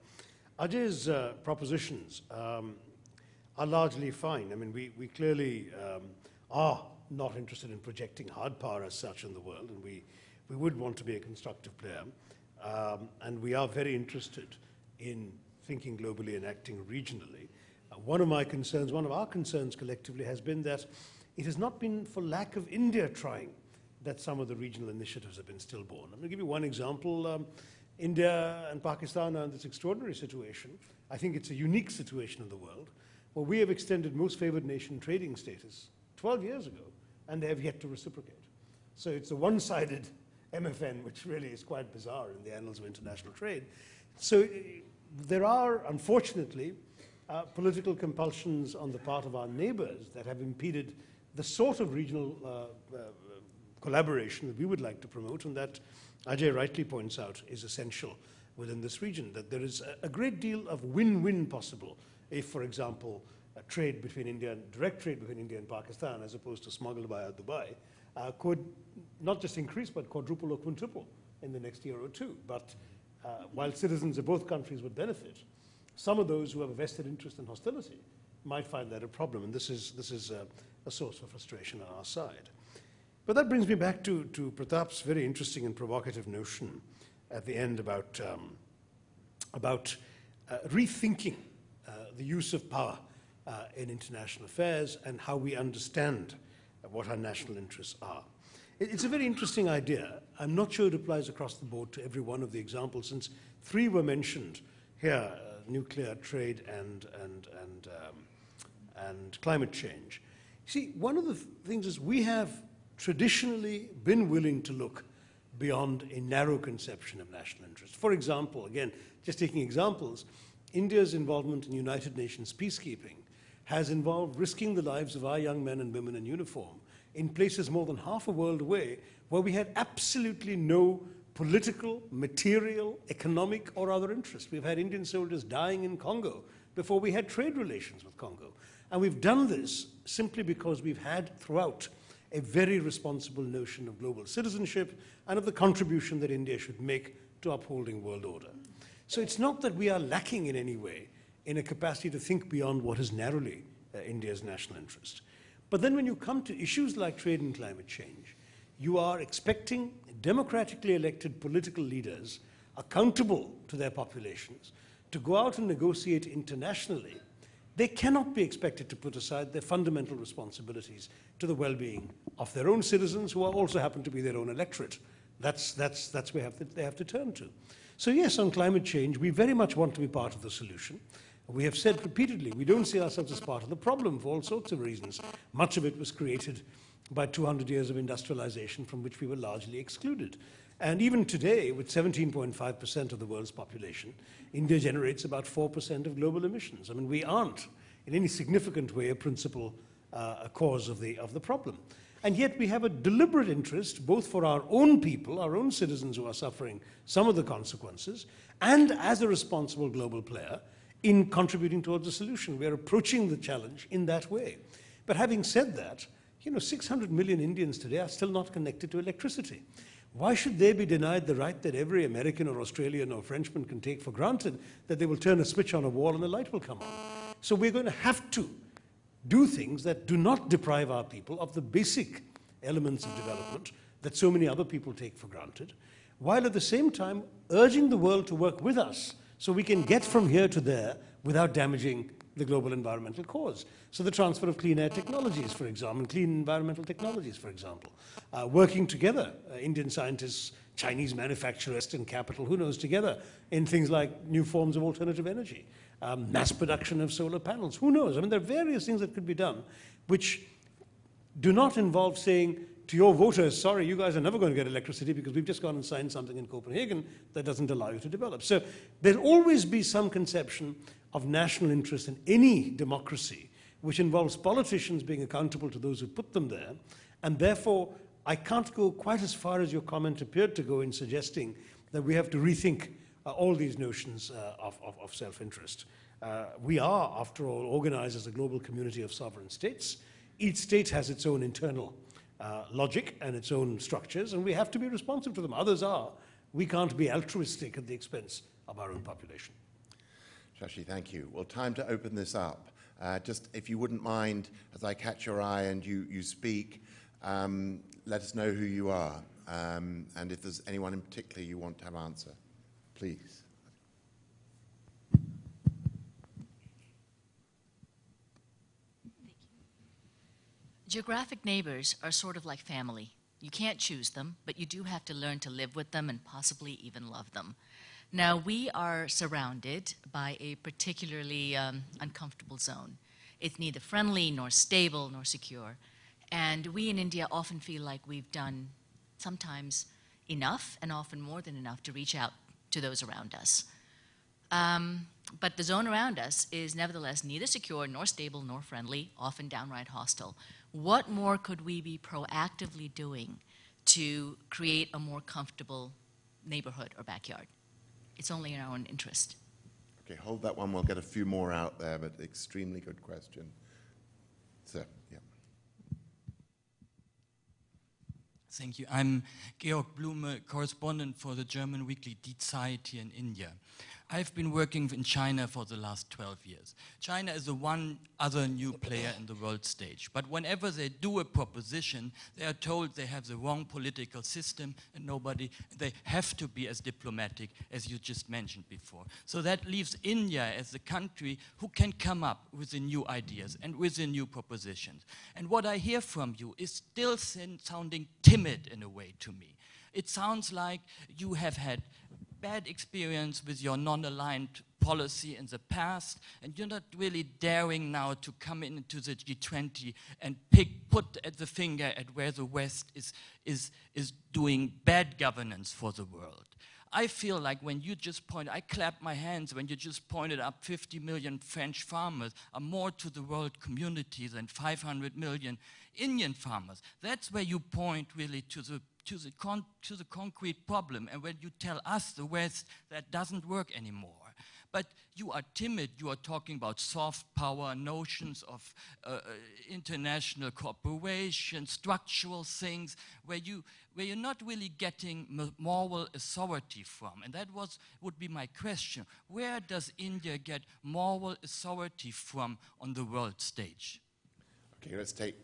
Ajay's uh, propositions um, are largely fine. I mean, we, we clearly um, are not interested in projecting hard power as such in the world, and we, we would want to be a constructive player. Um, and we are very interested in thinking globally and acting regionally. Uh, one of my concerns, one of our concerns collectively, has been that it has not been for lack of India trying that some of the regional initiatives have been stillborn. I'm going to give you one example. Um, India and Pakistan are in this extraordinary situation. I think it's a unique situation in the world where we have extended most favored nation trading status 12 years ago, and they have yet to reciprocate. So it's a one sided [LAUGHS] MFN, which really is quite bizarre in the annals of international trade. So uh, there are, unfortunately, uh, political compulsions on the part of our neighbors that have impeded the sort of regional uh, uh, collaboration that we would like to promote, and that Ajay rightly points out is essential within this region, that there is a, great deal of win-win possible if, for example, a trade between India, and, direct trade between India and Pakistan, as opposed to smuggled via Dubai, uh, could not just increase, but quadruple or quintuple in the next year or two. But uh, while citizens of both countries would benefit, some of those who have a vested interest in hostility might find that a problem, and this is, this is a, a source of frustration on our side. But that brings me back to, to Pratap's very interesting and provocative notion at the end about, um, about uh, rethinking uh, the use of power uh, in international affairs and how we understand what our national interests are. It's a very interesting idea. I'm not sure it applies across the board to every one of the examples, since three were mentioned here, uh, nuclear, trade, and, and, and, um, and climate change. See, one of the th things is we have traditionally been willing to look beyond a narrow conception of national interest. For example, again, just taking examples, India's involvement in United Nations peacekeeping has involved risking the lives of our young men and women in uniform in places more than half a world away where we had absolutely no political, material, economic, or other interest. We've had Indian soldiers dying in Congo before we had trade relations with Congo. And we've done this simply because we've had throughout a very responsible notion of global citizenship and of the contribution that India should make to upholding world order. So it's not that we are lacking in any way in a capacity to think beyond what is narrowly uh, India's national interest. But then when you come to issues like trade and climate change, you are expecting democratically elected political leaders accountable to their populations to go out and negotiate internationally. They cannot be expected to put aside their fundamental responsibilities to the well-being of their own citizens who also happen to be their own electorate. That's, that's, that's where have to, they have to turn to. So yes, on climate change, we very much want to be part of the solution. We have said repeatedly, we don't see ourselves as part of the problem for all sorts of reasons. Much of it was created by 200 years of industrialization from which we were largely excluded. And even today, with 17.5% of the world's population, India generates about 4% of global emissions. I mean, we aren't in any significant way a principal uh, a cause of the, of the problem. And yet we have a deliberate interest, both for our own people, our own citizens who are suffering some of the consequences, and as a responsible global player, in contributing towards a solution. We're approaching the challenge in that way. But having said that, you know, 600 million Indians today are still not connected to electricity. Why should they be denied the right that every American or Australian or Frenchman can take for granted that they will turn a switch on a wall and the light will come on? So we're going to have to do things that do not deprive our people of the basic elements of development that so many other people take for granted, while at the same time urging the world to work with us so we can get from here to there without damaging the global environmental cause. So the transfer of clean air technologies, for example, clean environmental technologies, for example, uh, working together, uh, Indian scientists, Chinese manufacturers, and capital, who knows, together in things like new forms of alternative energy, um, mass production of solar panels, who knows? I mean, there are various things that could be done which do not involve saying, to your voters, sorry, you guys are never going to get electricity because we've just gone and signed something in Copenhagen that doesn't allow you to develop. So there'll always be some conception of national interest in any democracy, which involves politicians being accountable to those who put them there. And therefore, I can't go quite as far as your comment appeared to go in suggesting that we have to rethink uh, all these notions uh, of, of, of self-interest. Uh, we are, after all, organized as a global community of sovereign states. Each state has its own internal uh, logic and its own structures, and we have to be responsive to them. Others are. We can't be altruistic at the expense of our own population. Shashi, thank you. Well, time to open this up. Uh, just if you wouldn't mind, as I catch your eye and you, you speak, um, let us know who you are um, and if there's anyone in particular you want to have answer. Please. Geographic neighbors are sort of like family. You can't choose them, but you do have to learn to live with them and possibly even love them. Now, we are surrounded by a particularly um, uncomfortable zone. It's neither friendly, nor stable, nor secure. And we in India often feel like we've done sometimes enough, and often more than enough, to reach out to those around us. Um, but the zone around us is nevertheless neither secure, nor stable, nor friendly, often downright hostile what more could we be proactively doing to create a more comfortable neighborhood or backyard? It's only in our own interest. Okay, hold that one. We'll get a few more out there, but extremely good question. Sir, yeah. Thank you. I'm Georg Blume, correspondent for the German weekly Die Zeit here in India. I've been working in China for the last 12 years. China is the one other new player in the world stage. But whenever they do a proposition, they are told they have the wrong political system and nobody, they have to be as diplomatic as you just mentioned before. So that leaves India as the country who can come up with the new ideas and with the new propositions. And what I hear from you is still sounding timid in a way to me. It sounds like you have had bad experience with your non-aligned policy in the past, and you're not really daring now to come into the G20 and pick, put at the finger at where the West is, is, is doing bad governance for the world. I feel like when you just point, I clap my hands when you just pointed up 50 million French farmers are more to the world community than 500 million Indian farmers. That's where you point really to the to the, to the concrete problem. And when you tell us, the West, that doesn't work anymore. But you are timid. You are talking about soft power, notions of uh, international cooperation, structural things, where, you, where you're not really getting moral authority from. And that was, would be my question. Where does India get moral authority from on the world stage? Okay, let's take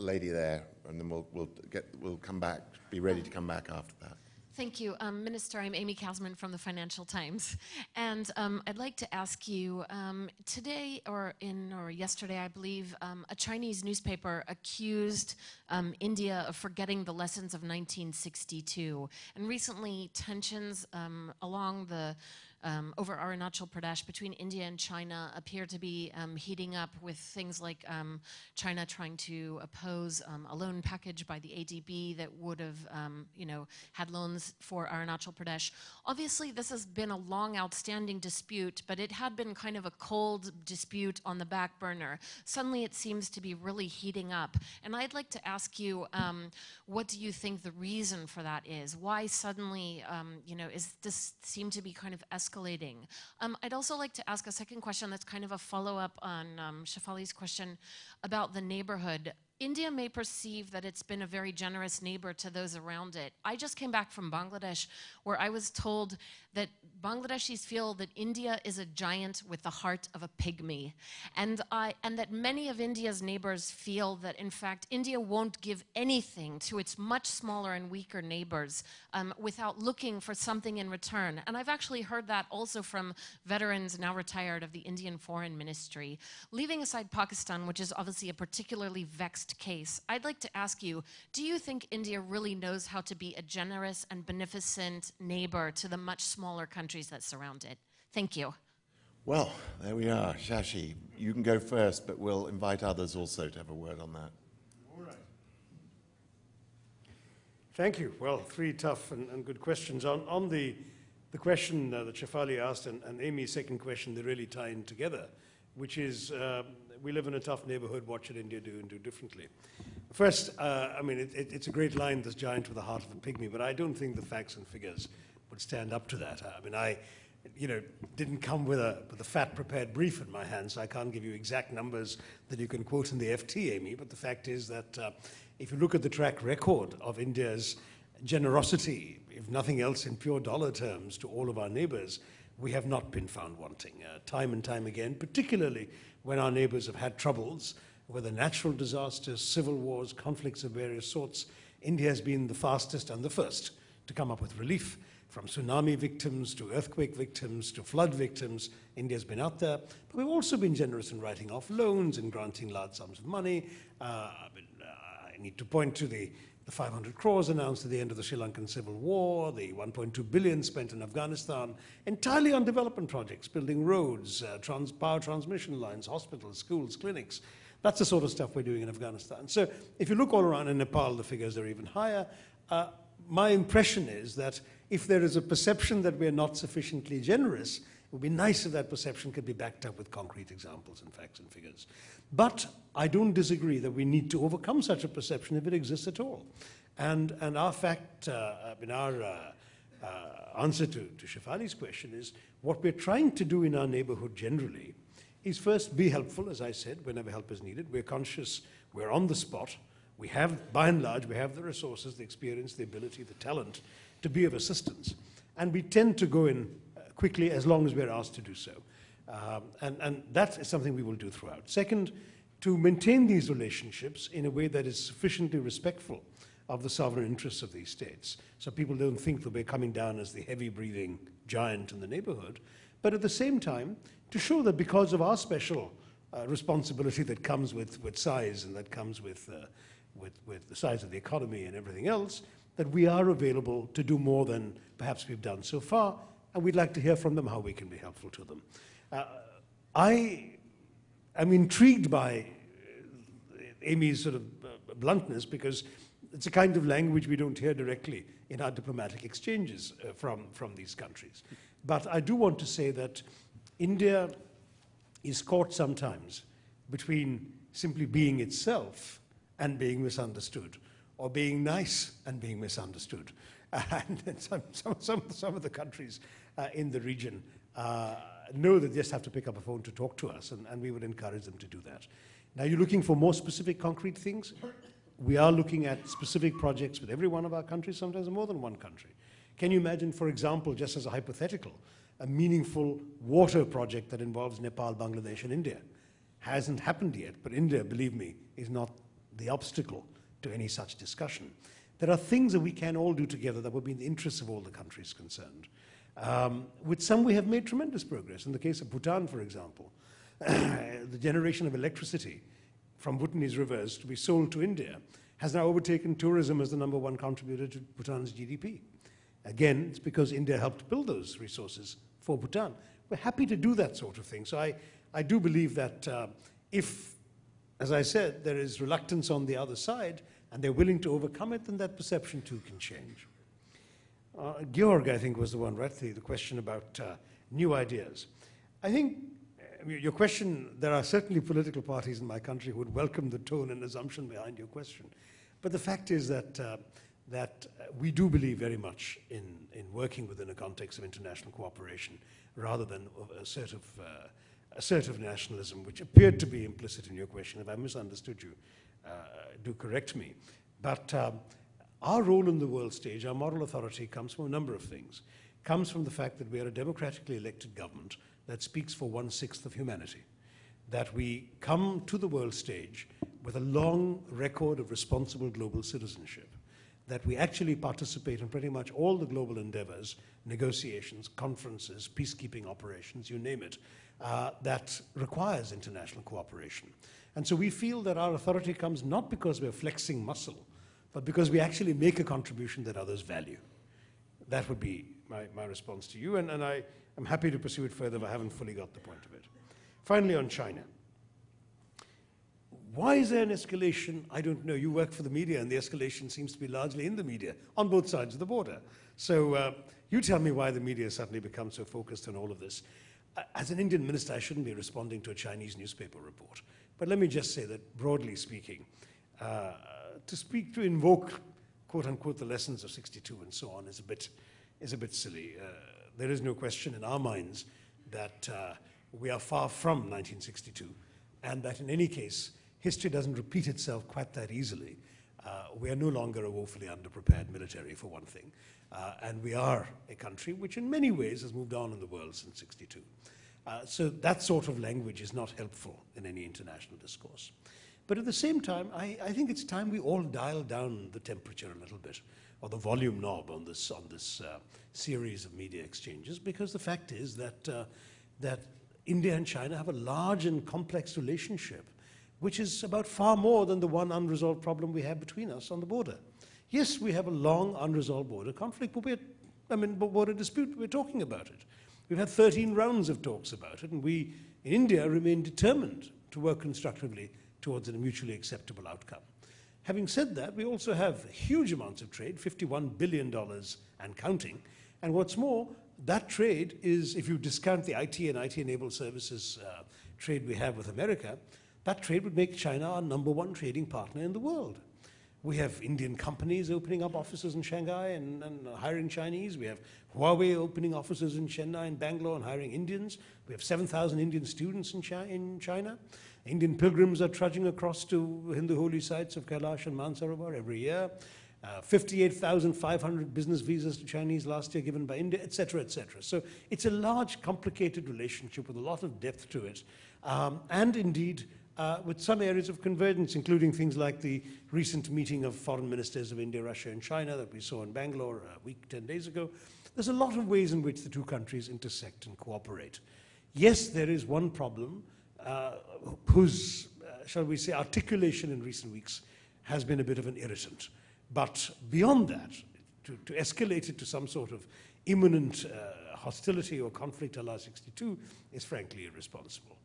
lady there, and then we'll, we'll, get, we'll come back, be ready to come back after that. Thank you. Um, Minister, I'm Amy Kazmin from the Financial Times. And um, I'd like to ask you, um, today or in or yesterday, I believe, um, a Chinese newspaper accused um, India of forgetting the lessons of 1962. And recently, tensions um, along the um, over Arunachal Pradesh between India and China appear to be um, heating up with things like um, China trying to oppose um, a loan package by the ADB that would have, um, you know, had loans for Arunachal Pradesh. Obviously, this has been a long outstanding dispute, but it had been kind of a cold dispute on the back burner. Suddenly, it seems to be really heating up. And I'd like to ask you, what do you think the reason for that is? Why suddenly, you know, is this seem to be kind of escalating escalating. Um, I'd also like to ask a second question that's kind of a follow-up on um, Shefali's question about the neighborhood. India may perceive that it's been a very generous neighbor to those around it. I just came back from Bangladesh where I was told that Bangladeshis feel that India is a giant with the heart of a pygmy. And, I, and that many of India's neighbors feel that, in fact, India won't give anything to its much smaller and weaker neighbors um, without looking for something in return. And I've actually heard that also from veterans now retired of the Indian Foreign Ministry. Leaving aside Pakistan, which is obviously a particularly vexed case, I'd like to ask you do you think India really knows how to be a generous and beneficent neighbor to the much smaller countries that surround it? Thank you. Well, there we are. Shashi, you can go first, but we'll invite others also to have a word on that. All right. Thank you. Well, three tough and, and good questions. On, on the, the question uh, that Shefali asked and, and, Amy's second question, they really tie in together, which is uh, we live in a tough neighborhood. What should India do and do differently? First, uh, I mean, it, it, it's a great line, this giant with the heart of a pygmy, but I don't think the facts and figures would stand up to that. I mean, I, you know, didn't come with a, with a fat prepared brief in my hand, so I can't give you exact numbers that you can quote in the FT, Amy. But the fact is that uh, if you look at the track record of India's generosity, if nothing else in pure dollar terms, to all of our neighbors, we have not been found wanting. Uh, time and time again, particularly when our neighbors have had troubles, whether natural disasters, civil wars, conflicts of various sorts, India has been the fastest and the first to come up with relief from tsunami victims to earthquake victims to flood victims. India's been out there. But we've also been generous in writing off loans and granting large sums of money. Uh, I need to point to the, the 500 crores announced at the end of the Sri Lankan civil war, the 1.2 billion spent in Afghanistan, entirely on development projects, building roads, uh, trans power transmission lines, hospitals, schools, clinics. That's the sort of stuff we're doing in Afghanistan. So if you look all around in Nepal, the figures are even higher. Uh, my impression is that if there is a perception that we're not sufficiently generous, it would be nice if that perception could be backed up with concrete examples and facts and figures. But I don't disagree that we need to overcome such a perception if it exists at all. And, and our fact, uh, our uh, uh, answer to, to Shefali's question is what we're trying to do in our neighborhood generally is first be helpful, as I said, whenever help is needed. We're conscious, we're on the spot. We have, by and large, we have the resources, the experience, the ability, the talent to be of assistance. And we tend to go in quickly as long as we're asked to do so. Um, and, and that is something we will do throughout. Second, to maintain these relationships in a way that is sufficiently respectful of the sovereign interests of these states. So people don't think that we're coming down as the heavy breathing giant in the neighborhood. But at the same time, to show that because of our special uh, responsibility that comes with, with size and that comes with uh, with, with the size of the economy and everything else, that we are available to do more than perhaps we've done so far, and we'd like to hear from them how we can be helpful to them. Uh, I am intrigued by uh, Amy's sort of uh, bluntness because it's a kind of language we don't hear directly in our diplomatic exchanges uh, from, from these countries. But I do want to say that India is caught sometimes between simply being itself and being misunderstood, or being nice and being misunderstood. [LAUGHS] And some, some, some, some of the countries in the region uh, know that they just have to pick up a phone to talk to us, and, and we would encourage them to do that. Now, you're looking for more specific, concrete things? We are looking at specific projects with every one of our countries, sometimes more than one country. Can you imagine, for example, just as a hypothetical, a meaningful water project that involves Nepal, Bangladesh, and India? Hasn't happened yet, but India, believe me, is not the obstacle to any such discussion. There are things that we can all do together that would be in the interests of all the countries concerned. Um, with some, we have made tremendous progress. In the case of Bhutan, for example, [CLEARS THROAT] the generation of electricity from Bhutanese rivers to be sold to India has now overtaken tourism as the number one contributor to Bhutan's GDP. Again, it's because India helped build those resources for Bhutan. We're happy to do that sort of thing. So I, I do believe that uh, if, as I said, there is reluctance on the other side and they're willing to overcome it, then that perception too can change. Uh, Georg, I think, was the one, right? The, the question about uh, new ideas. I think I mean, your question, there are certainly political parties in my country who would welcome the tone and assumption behind your question. But the fact is that, uh, that uh, we do believe very much in, in working within a context of international cooperation rather than assertive, uh, assertive nationalism, which appeared to be implicit in your question. If I misunderstood you, uh, do correct me. But um, our role in the world stage, our moral authority, comes from a number of things. Comes from the fact that we are a democratically elected government that speaks for one sixth of humanity. That we come to the world stage with a long record of responsible global citizenship. That we actually participate in pretty much all the global endeavors, negotiations, conferences, peacekeeping operations, you name it, uh, that requires international cooperation. And so we feel that our authority comes not because we're flexing muscle, but because we actually make a contribution that others value. That would be my, my response to you, and, and I am happy to pursue it further, but I haven't fully got the point of it. Finally, on China. Why is there an escalation? I don't know. You work for the media, and the escalation seems to be largely in the media on both sides of the border. So uh, you tell me why the media suddenly becomes so focused on all of this. As an Indian minister, I shouldn't be responding to a Chinese newspaper report. But let me just say that, broadly speaking, uh, to speak, to invoke, quote unquote, the lessons of 62 and so on is a bit, is a bit silly. Uh, there is no question in our minds that uh, we are far from 1962, and that in any case, history doesn't repeat itself quite that easily. Uh, we are no longer a woefully underprepared military, for one thing, uh, and we are a country which, in many ways, has moved on in the world since 62. Uh, so that sort of language is not helpful in any international discourse. But at the same time, I, I, think it's time we all dial down the temperature a little bit, or the volume knob on this, on this uh, series of media exchanges, because the fact is that, uh, that India and China have a large and complex relationship, which is about far more than the one unresolved problem we have between us on the border. Yes, we have a long unresolved border conflict, but we're, I mean, border dispute, we're talking about it. We've had 13 rounds of talks about it, and we in India remain determined to work constructively towards a mutually acceptable outcome. Having said that, we also have huge amounts of trade, $51 billion and counting. And what's more, that trade is, if you discount the IT and IT enabled services uh, trade we have with America, that trade would make China our number one trading partner in the world. We have Indian companies opening up offices in Shanghai and, and, hiring Chinese. We have Huawei opening offices in Chennai and Bangalore and hiring Indians. We have 7,000 Indian students in, Chi in China. Indian pilgrims are trudging across to Hindu holy sites of Kailash and Mansarovar every year. Uh, 58,500 business visas to Chinese last year given by India, etc., etc. So it's a large, complicated relationship with a lot of depth to it. Um, and indeed, uh, with some areas of convergence, including things like the recent meeting of foreign ministers of India, Russia, and China that we saw in Bangalore a week, 10 days ago. There's a lot of ways in which the two countries intersect and cooperate. Yes, there is one problem uh, whose, uh, shall we say, articulation in recent weeks has been a bit of an irritant. But beyond that, to, to escalate it to some sort of imminent uh, hostility or conflict a la 62 is frankly irresponsible.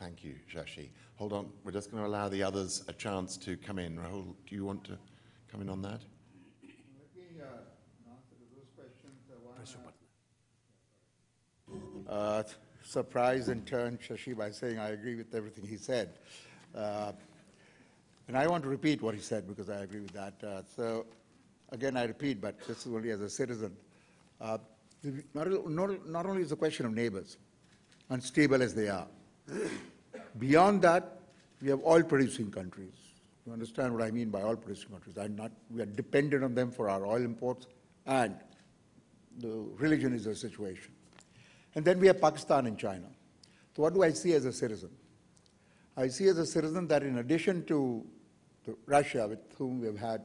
Thank you, Shashi. Hold on, we're just going to allow the others a chance to come in. Rahul, do you want to come in on that? Press your button. uh, surprise in turn Shashi by saying I agree with everything he said. Uh, and I want to repeat what he said because I agree with that. Uh, so, again, I repeat, but this is only as a citizen. Uh, not, not, not only is the question of neighbors, unstable as they are, beyond that, we have oil producing countries. You understand what I mean by oil producing countries? I'm not, we are dependent on them for our oil imports, and the religion is a situation. And then we have Pakistan and China. So what do I see as a citizen? I see as a citizen that in addition to Russia, with whom we have had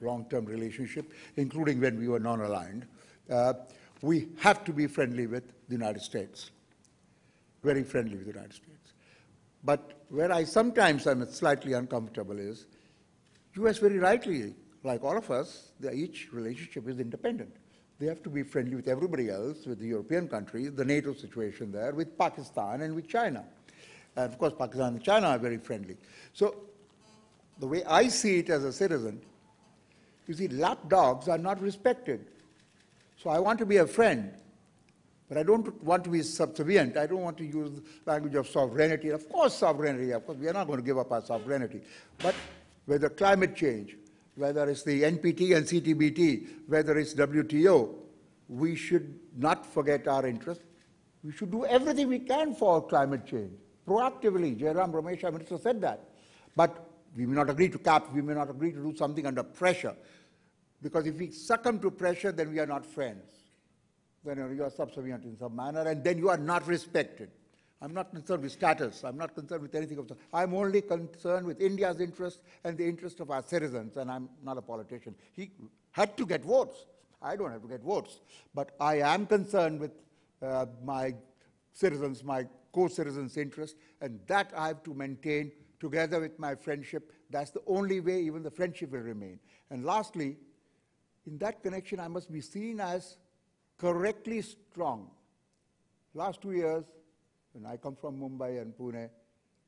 long-term relationship, including when we were non-aligned, uh, we have to be friendly with the United States, very friendly with the United States. But where I sometimes am slightly uncomfortable is, U.S. very rightly, like all of us, each relationship is independent. They have to be friendly with everybody else, with the European countries, the NATO situation there, with Pakistan and with China. And of course, Pakistan and China are very friendly. So the way I see it as a citizen, you see, lapdogs are not respected. So I want to be a friend, but I don't want to be subservient. I don't want to use the language of sovereignty. Of course, sovereignty, of course, we are not going to give up our sovereignty. But whether climate change, whether it's the NPT and CTBT, whether it's WTO, we should not forget our interest. We should do everything we can for climate change, proactively. Jairam Ramesh, our minister, said that. But we may not agree to cap, we may not agree to do something under pressure. Because if we succumb to pressure, then we are not friends then you are subservient in some manner, and then you are not respected. I'm not concerned with status. I'm not concerned with anything of the. I'm only concerned with India's interest and the interest of our citizens, and I'm not a politician. He had to get votes. I don't have to get votes, but I am concerned with uh, my citizens, my co-citizens' interest, and that I have to maintain together with my friendship. That's the only way even the friendship will remain. And lastly, in that connection, I must be seen as correctly strong. Last two years, when I come from Mumbai and Pune,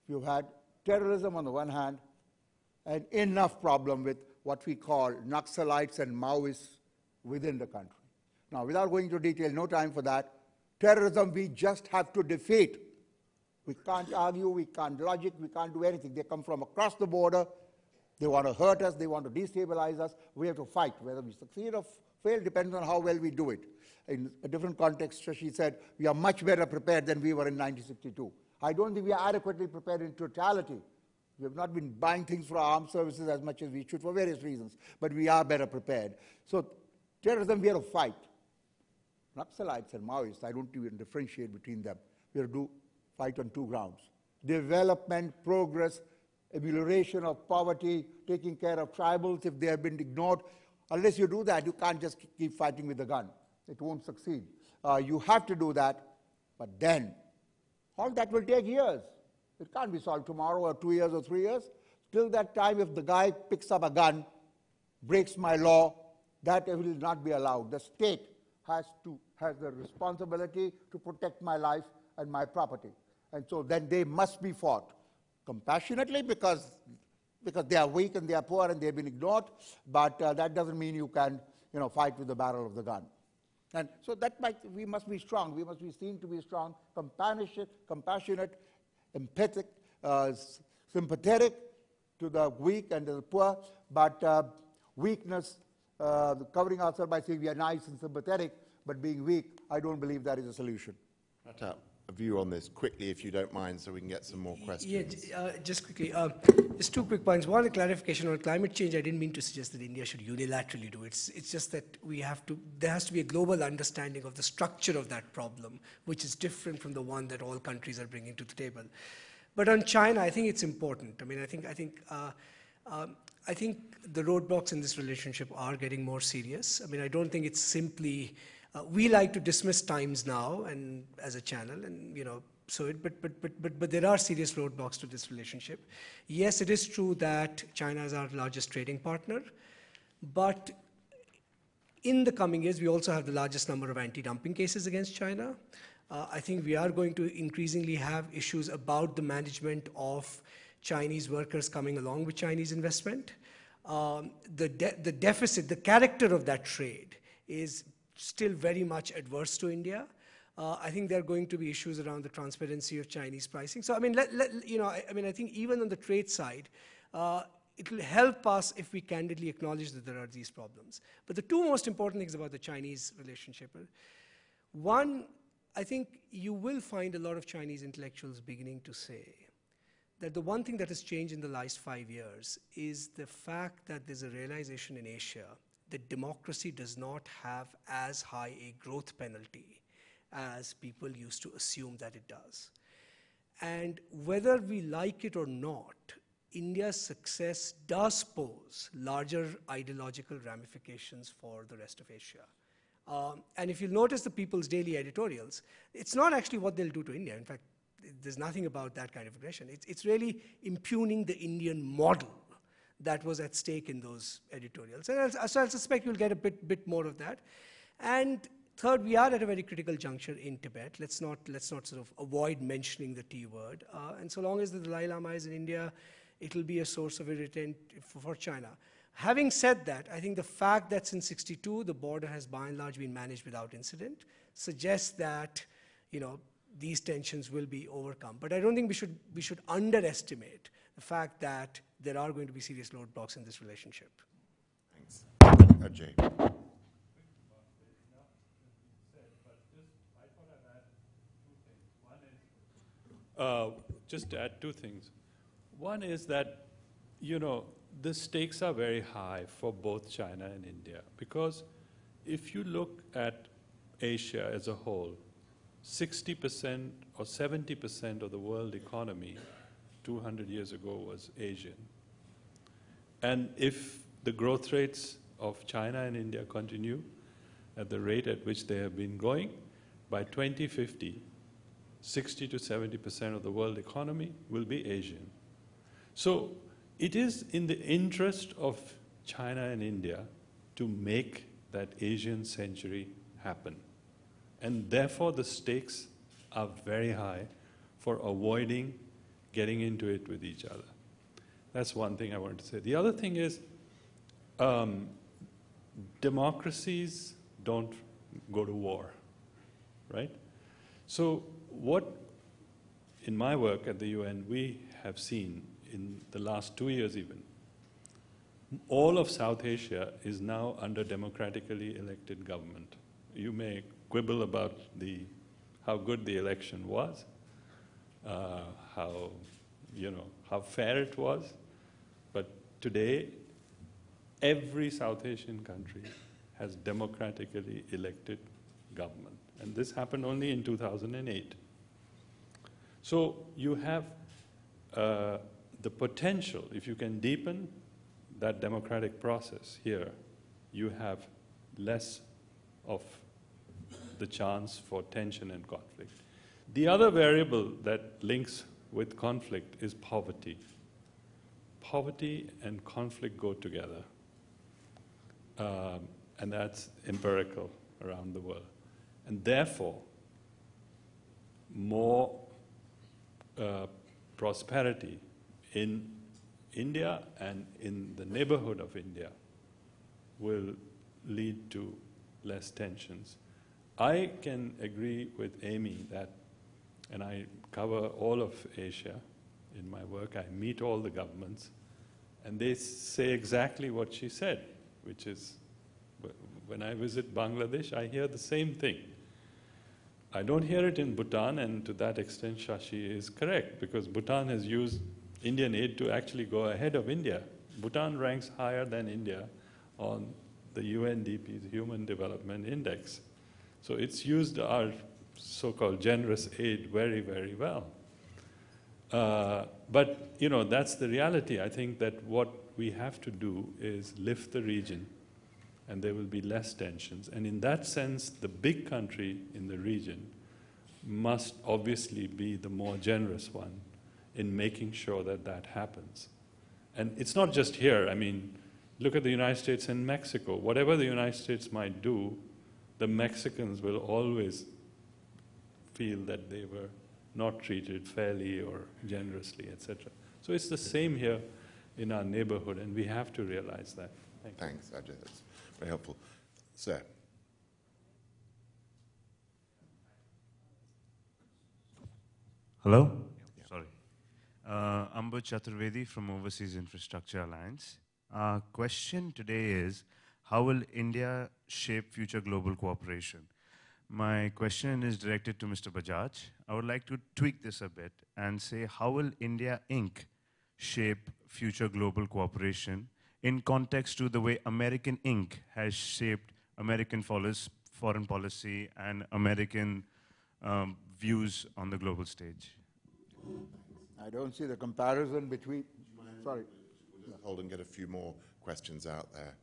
we've had terrorism on the one hand and enough problem with what we call Naxalites and Maoists within the country. Now, without going into detail, no time for that, terrorism we just have to defeat. We can't argue, we can't logic, we can't do anything. They come from across the border, they want to hurt us, they want to destabilize us. We have to fight. Whether we succeed or fail depends on how well we do it. In a different context, she said, we are much better prepared than we were in 1962. I don't think we are adequately prepared in totality. We have not been buying things for our armed services as much as we should for various reasons, but we are better prepared. So, terrorism, we have to fight. Naxalites and Maoists, I don't even differentiate between them. We have to do fight on two grounds development, progress, amelioration of poverty, taking care of tribals if they have been ignored. Unless you do that, you can't just keep fighting with a gun. It won't succeed. Uh, you have to do that, but then all that will take years. It can't be solved tomorrow or two years or three years. Till that time, if the guy picks up a gun, breaks my law, that will not be allowed. The state has to has the responsibility to protect my life and my property. And so then they must be fought compassionately because, because they are weak and they are poor and they've been ignored, but uh, that doesn't mean you can you know, fight with the barrel of the gun. And so that might, we must be strong. We must be seen to be strong, compassionate, compassionate empathic, uh, sympathetic to the weak and the poor, but uh, weakness, uh, covering ourselves by saying we are nice and sympathetic, but being weak, I don't believe that is a solution. Pratap, a view on this quickly, if you don't mind, so we can get some more questions. Yeah, uh, just quickly, uh, just two quick points. One, a clarification on climate change. I didn't mean to suggest that India should unilaterally do it. It's, it's just that we have to, there has to be a global understanding of the structure of that problem, which is different from the one that all countries are bringing to the table. But on China, I think it's important. I mean, I think, I think, uh, um, I think the roadblocks in this relationship are getting more serious. I mean, I don't think it's simply, uh, we like to dismiss Times Now and as a channel, and you know, so it, but, but, but, but, but there are serious roadblocks to this relationship. Yes, it is true that China is our largest trading partner, but in the coming years, we also have the largest number of anti-dumping cases against China. Uh, I think we are going to increasingly have issues about the management of Chinese workers coming along with Chinese investment. Um, the, de the deficit, the character of that trade is still very much adverse to India. Uh, I think there are going to be issues around the transparency of Chinese pricing. So, I mean, let, let, you know, I, I, mean, I think even on the trade side, uh, it will help us if we candidly acknowledge that there are these problems. But the two most important things about the Chinese relationship are, one, I think you will find a lot of Chinese intellectuals beginning to say that the one thing that has changed in the last five years is the fact that there's a realization in Asia that democracy does not have as high a growth penalty as people used to assume that it does. And whether we like it or not, India's success does pose larger ideological ramifications for the rest of Asia. Um, and if you notice the People's Daily editorials, it's not actually what they'll do to India. In fact, there's nothing about that kind of aggression. It's, it's really impugning the Indian model that was at stake in those editorials. And so I suspect you'll get a bit, bit more of that. And third, we are at a very critical juncture in Tibet. Let's not, let's not sort of avoid mentioning the T word. Uh, and so long as the Dalai Lama is in India, it'll be a source of irritant for, for China. Having said that, I think the fact that since 62 the border has by and large been managed without incident suggests that you know, these tensions will be overcome. But I don't think we should, we should underestimate the fact that there are going to be serious roadblocks in this relationship. Thanks. Ajay. Uh, just to add two things. One is that, you know, the stakes are very high for both China and India because if you look at Asia as a whole, 60% or 70% of the world economy 200 years ago was Asian. And if the growth rates of China and India continue at the rate at which they have been going, by 2050, 60 to 70% of the world economy will be Asian. So it is in the interest of China and India to make that Asian century happen. And therefore, the stakes are very high for avoiding getting into it with each other. That's one thing I wanted to say. The other thing is um, democracies don't go to war, right? So, what in my work at the UN we have seen in the last two years, even, all of South Asia is now under democratically elected government. You may quibble about the, how good the election was, uh, how, you know, how fair it was, but today, every South Asian country has democratically elected government. And this happened only in 2008. So you have uh, the potential, if you can deepen that democratic process here, you have less of the chance for tension and conflict. The other variable that links with conflict is poverty. Poverty and conflict go together, um, and that's empirical around the world. And therefore, more uh, prosperity in India and in the neighborhood of India will lead to less tensions. I can agree with Amy that, and I cover all of Asia in my work, I meet all the governments, and they say exactly what she said, which is when I visit Bangladesh, I hear the same thing. I don't hear it in Bhutan, and to that extent, Shashi is correct, because Bhutan has used Indian aid to actually go ahead of India. Bhutan ranks higher than India on the UNDP's Human Development Index. So it's used our so-called generous aid very, very well. Uh, but, you know, that's the reality. I think that what we have to do is lift the region and there will be less tensions. And in that sense, the big country in the region must obviously be the more generous one in making sure that that happens. And it's not just here. I mean, look at the United States and Mexico. Whatever the United States might do, the Mexicans will always feel that they were not treated fairly or generously, etc. So it's the same here in our neighborhood, and we have to realize that. Thank you. Thanks, Ajay. That's very helpful. Sir. Hello? Sorry. Uh, Amber Chaturvedi from Overseas Infrastructure Alliance. Our question today is, how will India shape future global cooperation? My question is directed to Mr. Bajaj. I would like to tweak this a bit and say, how will India Inc. shape future global cooperation in context to the way American Inc. has shaped American foreign policy and American um, views on the global stage? I don't see the comparison between, sorry. Hold and get a few more questions out there.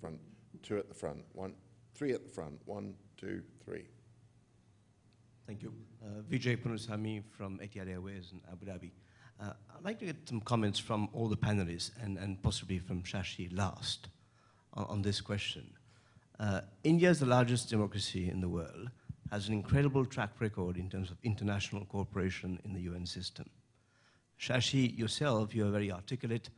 Front, two at the front, one, three at the front, one, two, three. Thank you. Uh, Vijay Punusami from Etihad Airways in Abu Dhabi. Uh, I'd like to get some comments from all the panelists and, and possibly from Shashi last on, on this question. Uh, India is the largest democracy in the world has an incredible track record in terms of international cooperation in the UN system. Shashi, yourself, you're a very articulate,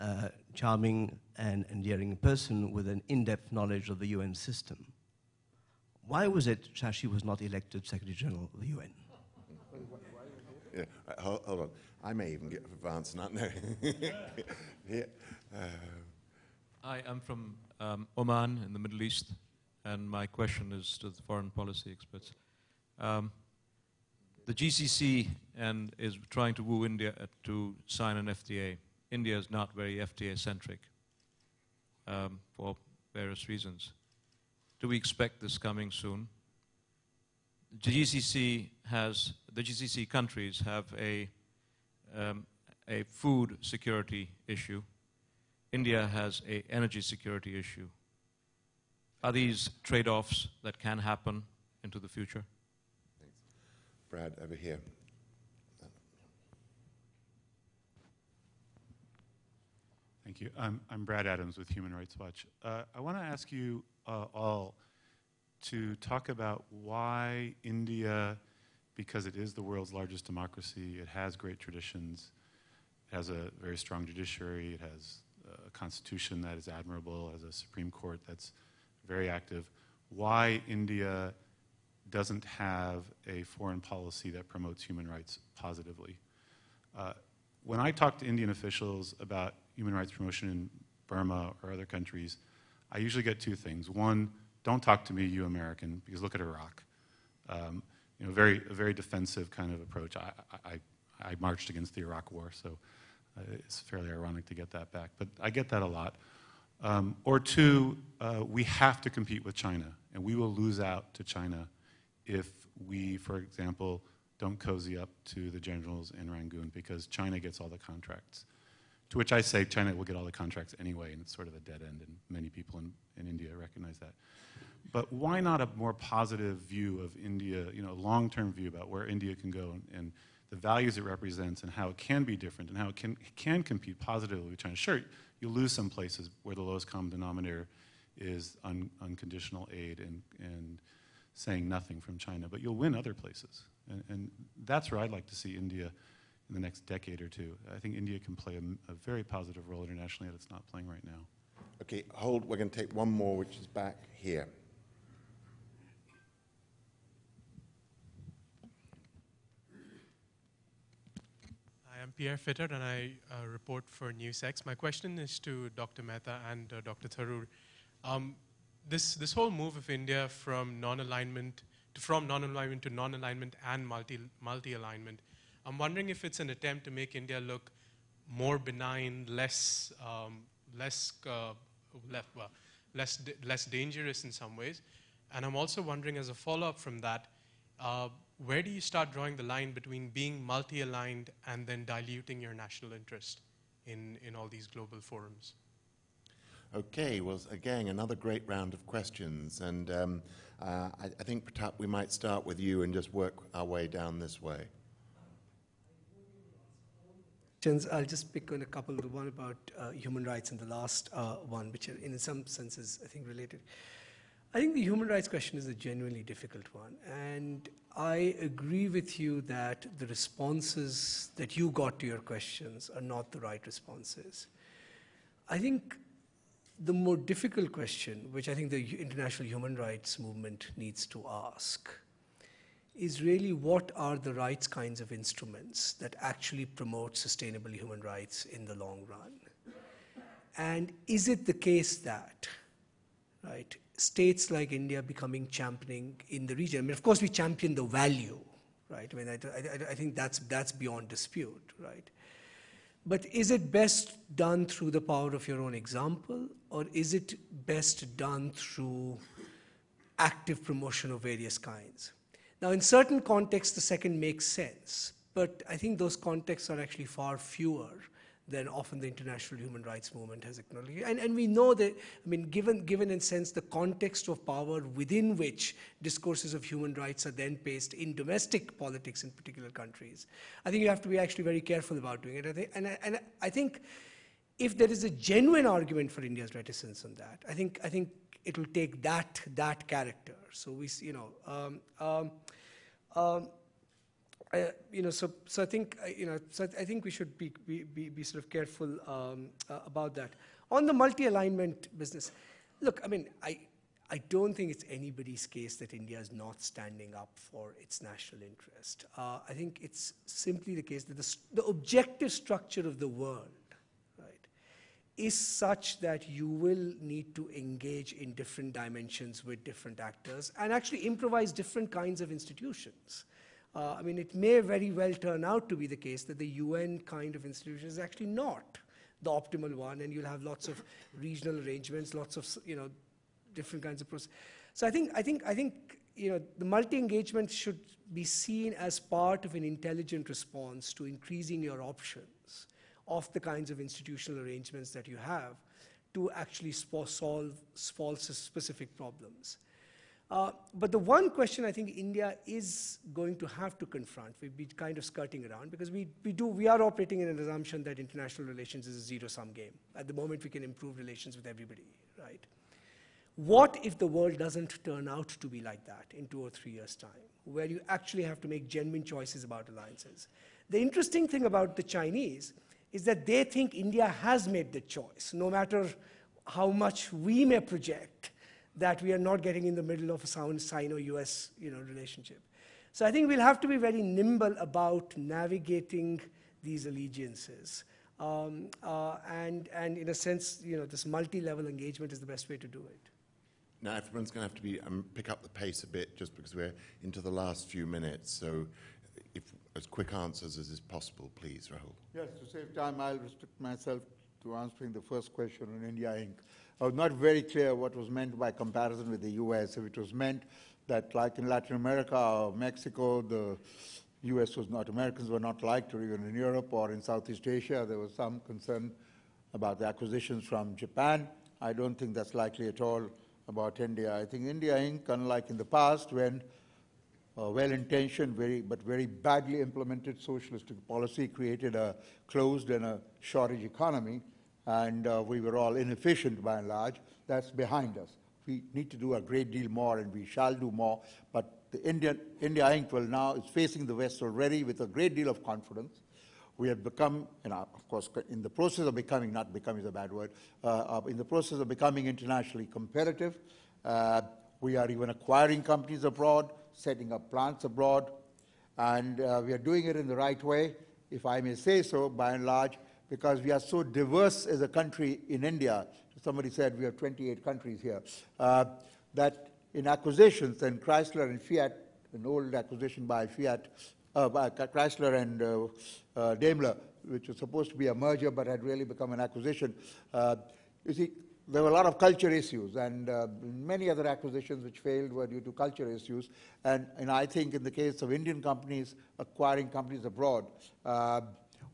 uh, charming, and endearing person with an in-depth knowledge of the UN system. Why was it Shashi was not elected Secretary General of the UN? Yeah, uh, hold, hold, on. I may even get advance not knowing. [LAUGHS] Here. Uh, Hi, I'm from um, Oman in the Middle East and my question is to the foreign policy experts. Um, the GCC and is trying to woo India to sign an FTA. India is not very FTA centric um, for various reasons. Do we expect this coming soon? The GCC has the GCC countries have a um, a food security issue. India has a energy security issue. Are these trade offs that can happen into the future? Thanks. Brad, over here. Thank you. I'm, I'm Brad Adams with Human Rights Watch. Uh, I want to ask you uh, all to talk about why India, because it is the world's largest democracy, it has great traditions, it has a very strong judiciary, it has a constitution that is admirable, has a Supreme Court that's very active, why India doesn't have a foreign policy that promotes human rights positively. Uh, when I talk to Indian officials about human rights promotion in Burma or other countries, I usually get two things. One, don't talk to me, you American, because look at Iraq. Um, you know, very, a very defensive kind of approach. I, I, I marched against the Iraq War, so uh, it's fairly ironic to get that back. But I get that a lot. Um, or two, uh, we have to compete with China, and we will lose out to China if we, for example, don't cozy up to the generals in Rangoon because China gets all the contracts. To which I say China will get all the contracts anyway, and it's sort of a dead end, and many people in, in India recognize that. But why not a more positive view of India, you know, a long-term view about where India can go and, and, the values it represents and how it can be different and how it can, can compete positively with China? Sure, you'll lose some places where the lowest common denominator is un, unconditional aid and, and saying nothing from China, but you'll win other places. And, and, that's where I'd like to see India in the next decade or two. I think India can play a, a very positive role internationally that it's not playing right now. Okay, hold. We're going to take one more, which is back here. I'm Pierre Fitter, and I uh, report for NewsX. My question is to Dr. Mehta and uh, Dr. Tharoor. Um, this, this whole move of India from non-alignment to from non-alignment to non-alignment and multi, multi-alignment, I'm wondering if it's an attempt to make India look more benign, less, um, less, uh, less, less dangerous in some ways. And I'm also wondering, as a follow-up from that, uh, where do you start drawing the line between being multi-aligned and then diluting your national interest in, in all these global forums? Okay, well, again, another great round of questions. And um, uh, I, I think, Pratap, we might start with you and just work our way down this way. I'll just pick on a couple. The one about uh, human rights and the last uh, one, which are in some senses, I think, related. I think the human rights question is a genuinely difficult one. And I agree with you that the responses that you got to your questions are not the right responses. I think the more difficult question, which I think the international human rights movement needs to ask, is really what are the rights kinds of instruments that actually promote sustainable human rights in the long run? And is it the case that, right, states like India becoming championing in the region? I mean, of course, we champion the value, right? I mean, I, I, I think that's, that's beyond dispute, right? But is it best done through the power of your own example, or is it best done through active promotion of various kinds? Now, in certain contexts, the second makes sense, but I think those contexts are actually far fewer than often the international human rights movement has acknowledged. And, and we know that, I mean, given, given in sense the context of power within which discourses of human rights are then paced in domestic politics in particular countries, I think you have to be actually very careful about doing it. I think, and, and I think if there is a genuine argument for India's reticence on that, I think, I think it will take that, that character. So we, you know, um, um, um, I, you know, so, so I think, you know, so I think we should be, be, be, sort of careful um, uh, about that. On the multi-alignment business, look, I mean, I, I don't think it's anybody's case that India is not standing up for its national interest. Uh, I think it's simply the case that the, the objective structure of the world is such that you will need to engage in different dimensions with different actors and actually improvise different kinds of institutions. Uh, I mean, it may very well turn out to be the case that the UN kind of institution is actually not the optimal one, and you'll have lots of [LAUGHS] regional arrangements, lots of you know different kinds of process. So I think I think I think you know the multi-engagement should be seen as part of an intelligent response to increasing your options of the kinds of institutional arrangements that you have to actually solve, solve specific problems. Uh, but the one question I think India is going to have to confront, we've been kind of skirting around, because we, we, do, we are operating in an assumption that international relations is a zero-sum game. At the moment, we can improve relations with everybody, right? What if the world doesn't turn out to be like that in two or three years' time, where you actually have to make genuine choices about alliances? The interesting thing about the Chinese is that they think India has made the choice, no matter how much we may project that we are not getting in the middle of a sound Sino-US you know, relationship. So I think we'll have to be very nimble about navigating these allegiances. Um, uh, and, and in a sense, you know, this multi-level engagement is the best way to do it. Now, everyone's going to have to be, um, pick up the pace a bit just because we're into the last few minutes. So if as quick answers as is possible, please, Rahul. Yes, to save time, I'll restrict myself to answering the first question on India Inc. I was not very clear what was meant by comparison with the US. If it was meant that, like in Latin America or Mexico, the US was not, Americans were not liked, or even in Europe or in Southeast Asia, there was some concern about the acquisitions from Japan. I don't think that's likely at all about India. I think India Inc., unlike in the past, when uh, well-intentioned, very, but very badly implemented socialistic policy created a closed and a shortage economy, and uh, we were all inefficient by and large. That's behind us. We need to do a great deal more, and we shall do more. But the Indian, India Inc. will now is facing the West already with a great deal of confidence. We have become, you know, of course, in the process of becoming, not becoming is a bad word, uh, in the process of becoming internationally competitive. Uh, we are even acquiring companies abroad setting up plants abroad, and uh, we are doing it in the right way, if I may say so, by and large, because we are so diverse as a country in India. Somebody said we have 28 countries here. Uh, that in acquisitions, and Chrysler and Fiat, an old acquisition by Fiat, uh, by Chrysler and uh, uh, Daimler, which was supposed to be a merger but had really become an acquisition. Uh, you see, there were a lot of culture issues, and uh, many other acquisitions which failed were due to culture issues. And, and I think in the case of Indian companies acquiring companies abroad, uh,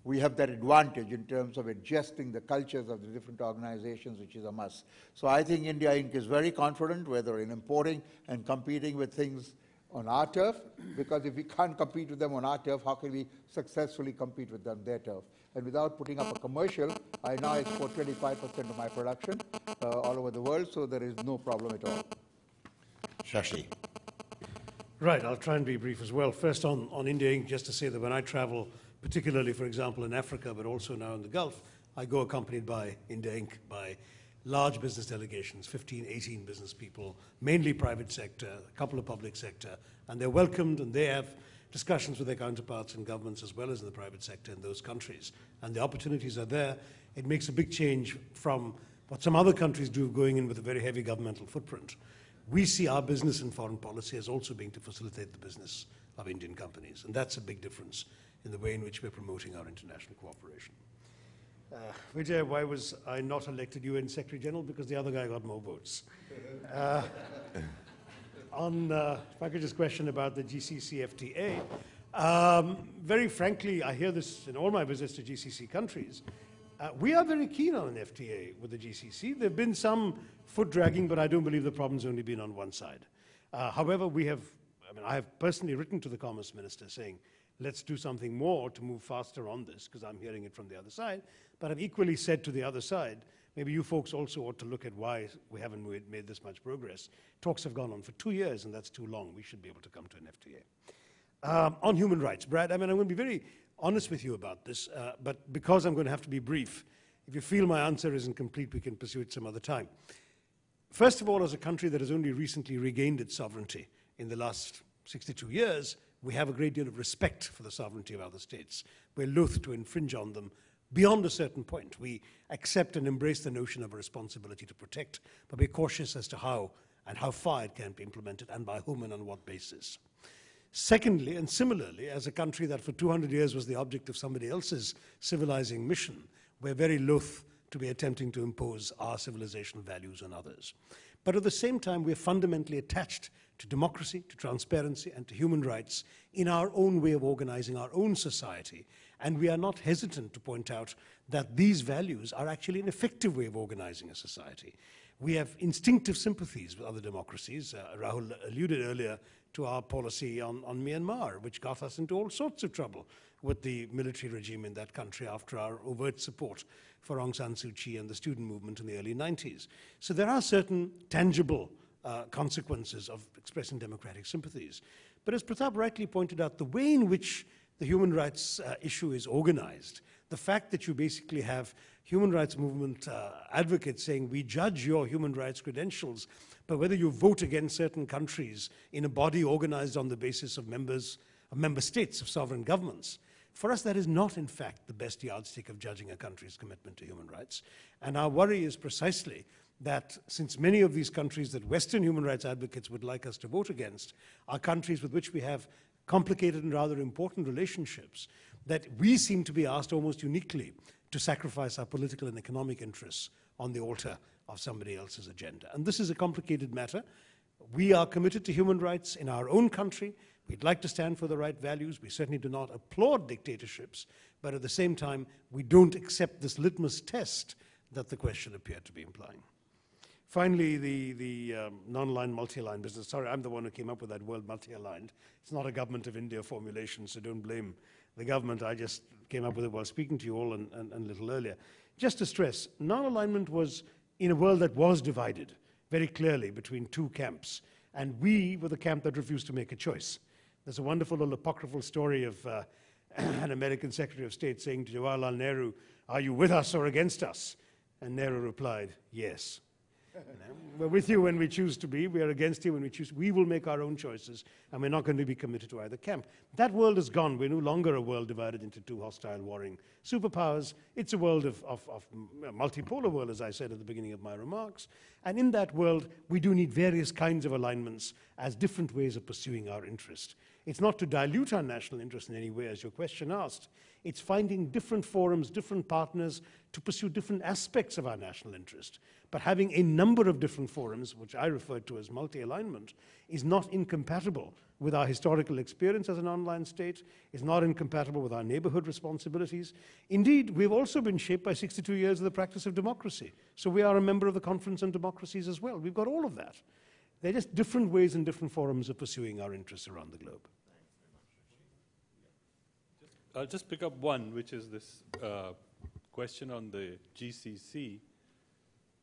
we have that advantage in terms of adjusting the cultures of the different organizations, which is a must. So I think India Inc. is very confident, whether in importing and competing with things on our turf, because if we can't compete with them on our turf, how can we successfully compete with them their turf? And without putting up a commercial, I now export 25% of my production uh, all over the world, so there is no problem at all. Shashi. Right, I'll try and be brief as well. First on, on India Inc., just to say that when I travel, particularly, for example, in Africa, but also now in the Gulf, I go accompanied by India Inc., by large business delegations, 15, 18 business people, mainly private sector, a couple of public sector, and they're welcomed and they have discussions with their counterparts in governments as well as in the private sector in those countries. And the opportunities are there. It makes a big change from what some other countries do, going in with a very heavy governmental footprint. We see our business and foreign policy as also being to facilitate the business of Indian companies. And that's a big difference in the way in which we're promoting our international cooperation. Uh, Vijay, why was I not elected UN Secretary General? Because the other guy got more votes. Uh, on uh, question about the GCC FTA, um, very frankly, I hear this in all my visits to GCC countries. Uh, we are very keen on an FTA with the GCC. There have been some foot dragging, but I don't believe the problem's only been on one side. Uh, however, we have, I mean, I have personally written to the Commerce Minister saying, let's do something more to move faster on this, because I'm hearing it from the other side. But I've equally said to the other side, maybe you folks also ought to look at why we haven't made, made this much progress. Talks have gone on for two years, and that's too long. We should be able to come to an FTA. Um, on human rights, Brad, I mean, I'm going to be very honest with you about this, uh, but because I'm going to have to be brief, if you feel my answer isn't complete, we can pursue it some other time. First of all, as a country that has only recently regained its sovereignty in the last 62 years, we have a great deal of respect for the sovereignty of other states. We're loath to infringe on them beyond a certain point. We accept and embrace the notion of a responsibility to protect, but we're cautious as to how and how far it can be implemented and by whom and on what basis. Secondly, and similarly, as a country that for 200 years was the object of somebody else's civilizing mission, we're very loath to be attempting to impose our civilizational values on others. But at the same time, we're fundamentally attached to democracy, to transparency, and to human rights in our own way of organizing our own society. And we are not hesitant to point out that these values are actually an effective way of organizing a society. We have instinctive sympathies with other democracies. Uh, Rahul alluded earlier to our policy on, on Myanmar, which got us into all sorts of trouble with the military regime in that country after our overt support for Aung San Suu Kyi and the student movement in the early 90s. So there are certain tangible uh, consequences of expressing democratic sympathies. But as Pratap rightly pointed out, the way in which the human rights uh, issue is organized, the fact that you basically have human rights movement uh, advocates saying we judge your human rights credentials but whether you vote against certain countries in a body organized on the basis of members of member states of sovereign governments for us that is not in fact the best yardstick of judging a country's commitment to human rights and our worry is precisely that since many of these countries that western human rights advocates would like us to vote against are countries with which we have complicated and rather important relationships that we seem to be asked almost uniquely to sacrifice our political and economic interests on the altar of somebody else's agenda. And this is a complicated matter. We are committed to human rights in our own country. We'd like to stand for the right values. We certainly do not applaud dictatorships, but at the same time, we don't accept this litmus test that the question appeared to be implying. Finally, the, the um, non-aligned multi-aligned business. Sorry, I'm the one who came up with that word multi-aligned. It's not a government of India formulation, so don't blame the government. I just came up with it while speaking to you all and, and, and a little earlier. Just to stress, non-alignment was in a world that was divided very clearly between two camps. And we were the camp that refused to make a choice. There's a wonderful little apocryphal story of uh, [CLEARS THROAT] an American Secretary of State saying to Jawaharlal Nehru, Are you with us or against us? And Nehru replied, Yes. We're with you when we choose to be. We are against you when we choose. We will make our own choices, and we're not going to be committed to either camp. That world is gone. We're no longer a world divided into two hostile, warring superpowers. It's a world of, of, of multipolar world, as I said at the beginning of my remarks. And in that world, we do need various kinds of alignments as different ways of pursuing our interest. It's not to dilute our national interest in any way, as your question asked. It's finding different forums, different partners to pursue different aspects of our national interest. But having a number of different forums, which I refer to as multi-alignment, is not incompatible with our historical experience as a non-aligned state, is not incompatible with our neighborhood responsibilities. Indeed, we've also been shaped by 62 years of the practice of democracy. So we are a member of the Conference on Democracies as well. We've got all of that. They're just different ways and different forums of pursuing our interests around the globe. I'll just pick up one, which is this uh, question on the GCC,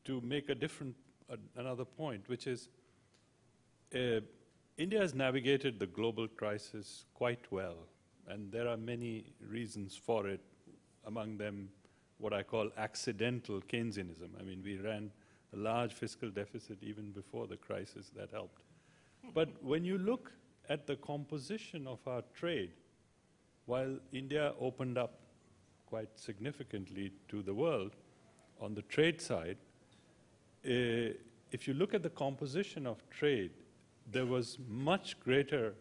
to make a different, uh, another point, which is uh, India has navigated the global crisis quite well, and there are many reasons for it, among them what I call accidental Keynesianism. I mean, we ran a large fiscal deficit even before the crisis, that helped. But when you look at the composition of our trade, while India opened up quite significantly to the world on the trade side, uh, if you look at the composition of trade, there was much greater,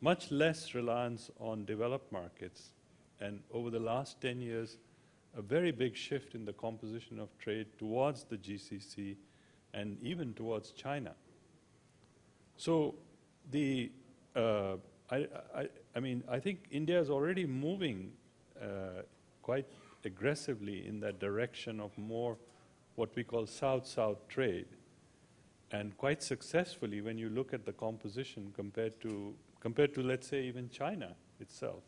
much less reliance on developed markets. And over the last 10 years, a very big shift in the composition of trade towards the GCC and even towards China. So the uh, I, I, I mean, I think India is already moving uh, quite aggressively in that direction of more what we call South-South trade, and quite successfully when you look at the composition compared to, compared to, let's say, even China itself,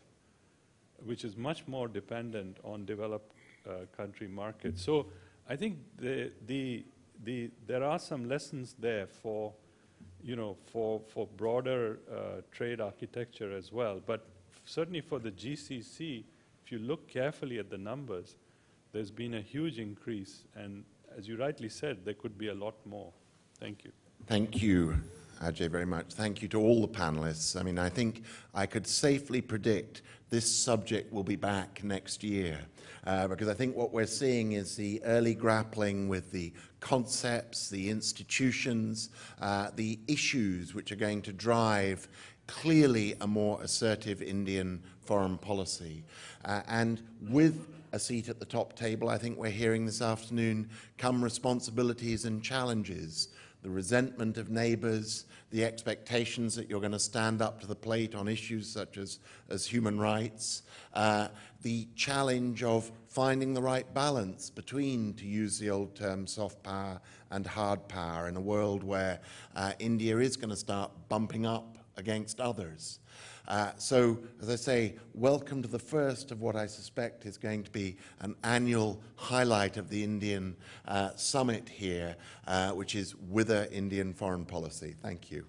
which is much more dependent on developed country markets. So I think the, the, the, there are some lessons there for you know, for, for broader uh, trade architecture as well. But certainly for the GCC, if you look carefully at the numbers, there's been a huge increase. And as you rightly said, there could be a lot more. Thank you. Thank you, Ajay, very much. Thank you to all the panelists. I mean, I think I could safely predict this subject will be back next year uh, because I think what we're seeing is the early grappling with the concepts, the institutions, uh, the issues which are going to drive clearly a more assertive Indian foreign policy. Uh, and with a seat at the top table, I think we're hearing this afternoon, come responsibilities and challenges the resentment of neighbors, the expectations that you're going to stand up to the plate on issues such as, as human rights, uh, the challenge of finding the right balance between, to use the old term, soft power and hard power in a world where uh, India is going to start bumping up against others. Uh, so, as I say, welcome to the first of what I suspect is going to be an annual highlight of the Indian uh, summit here, uh, which is Whither Indian Foreign Policy. Thank you.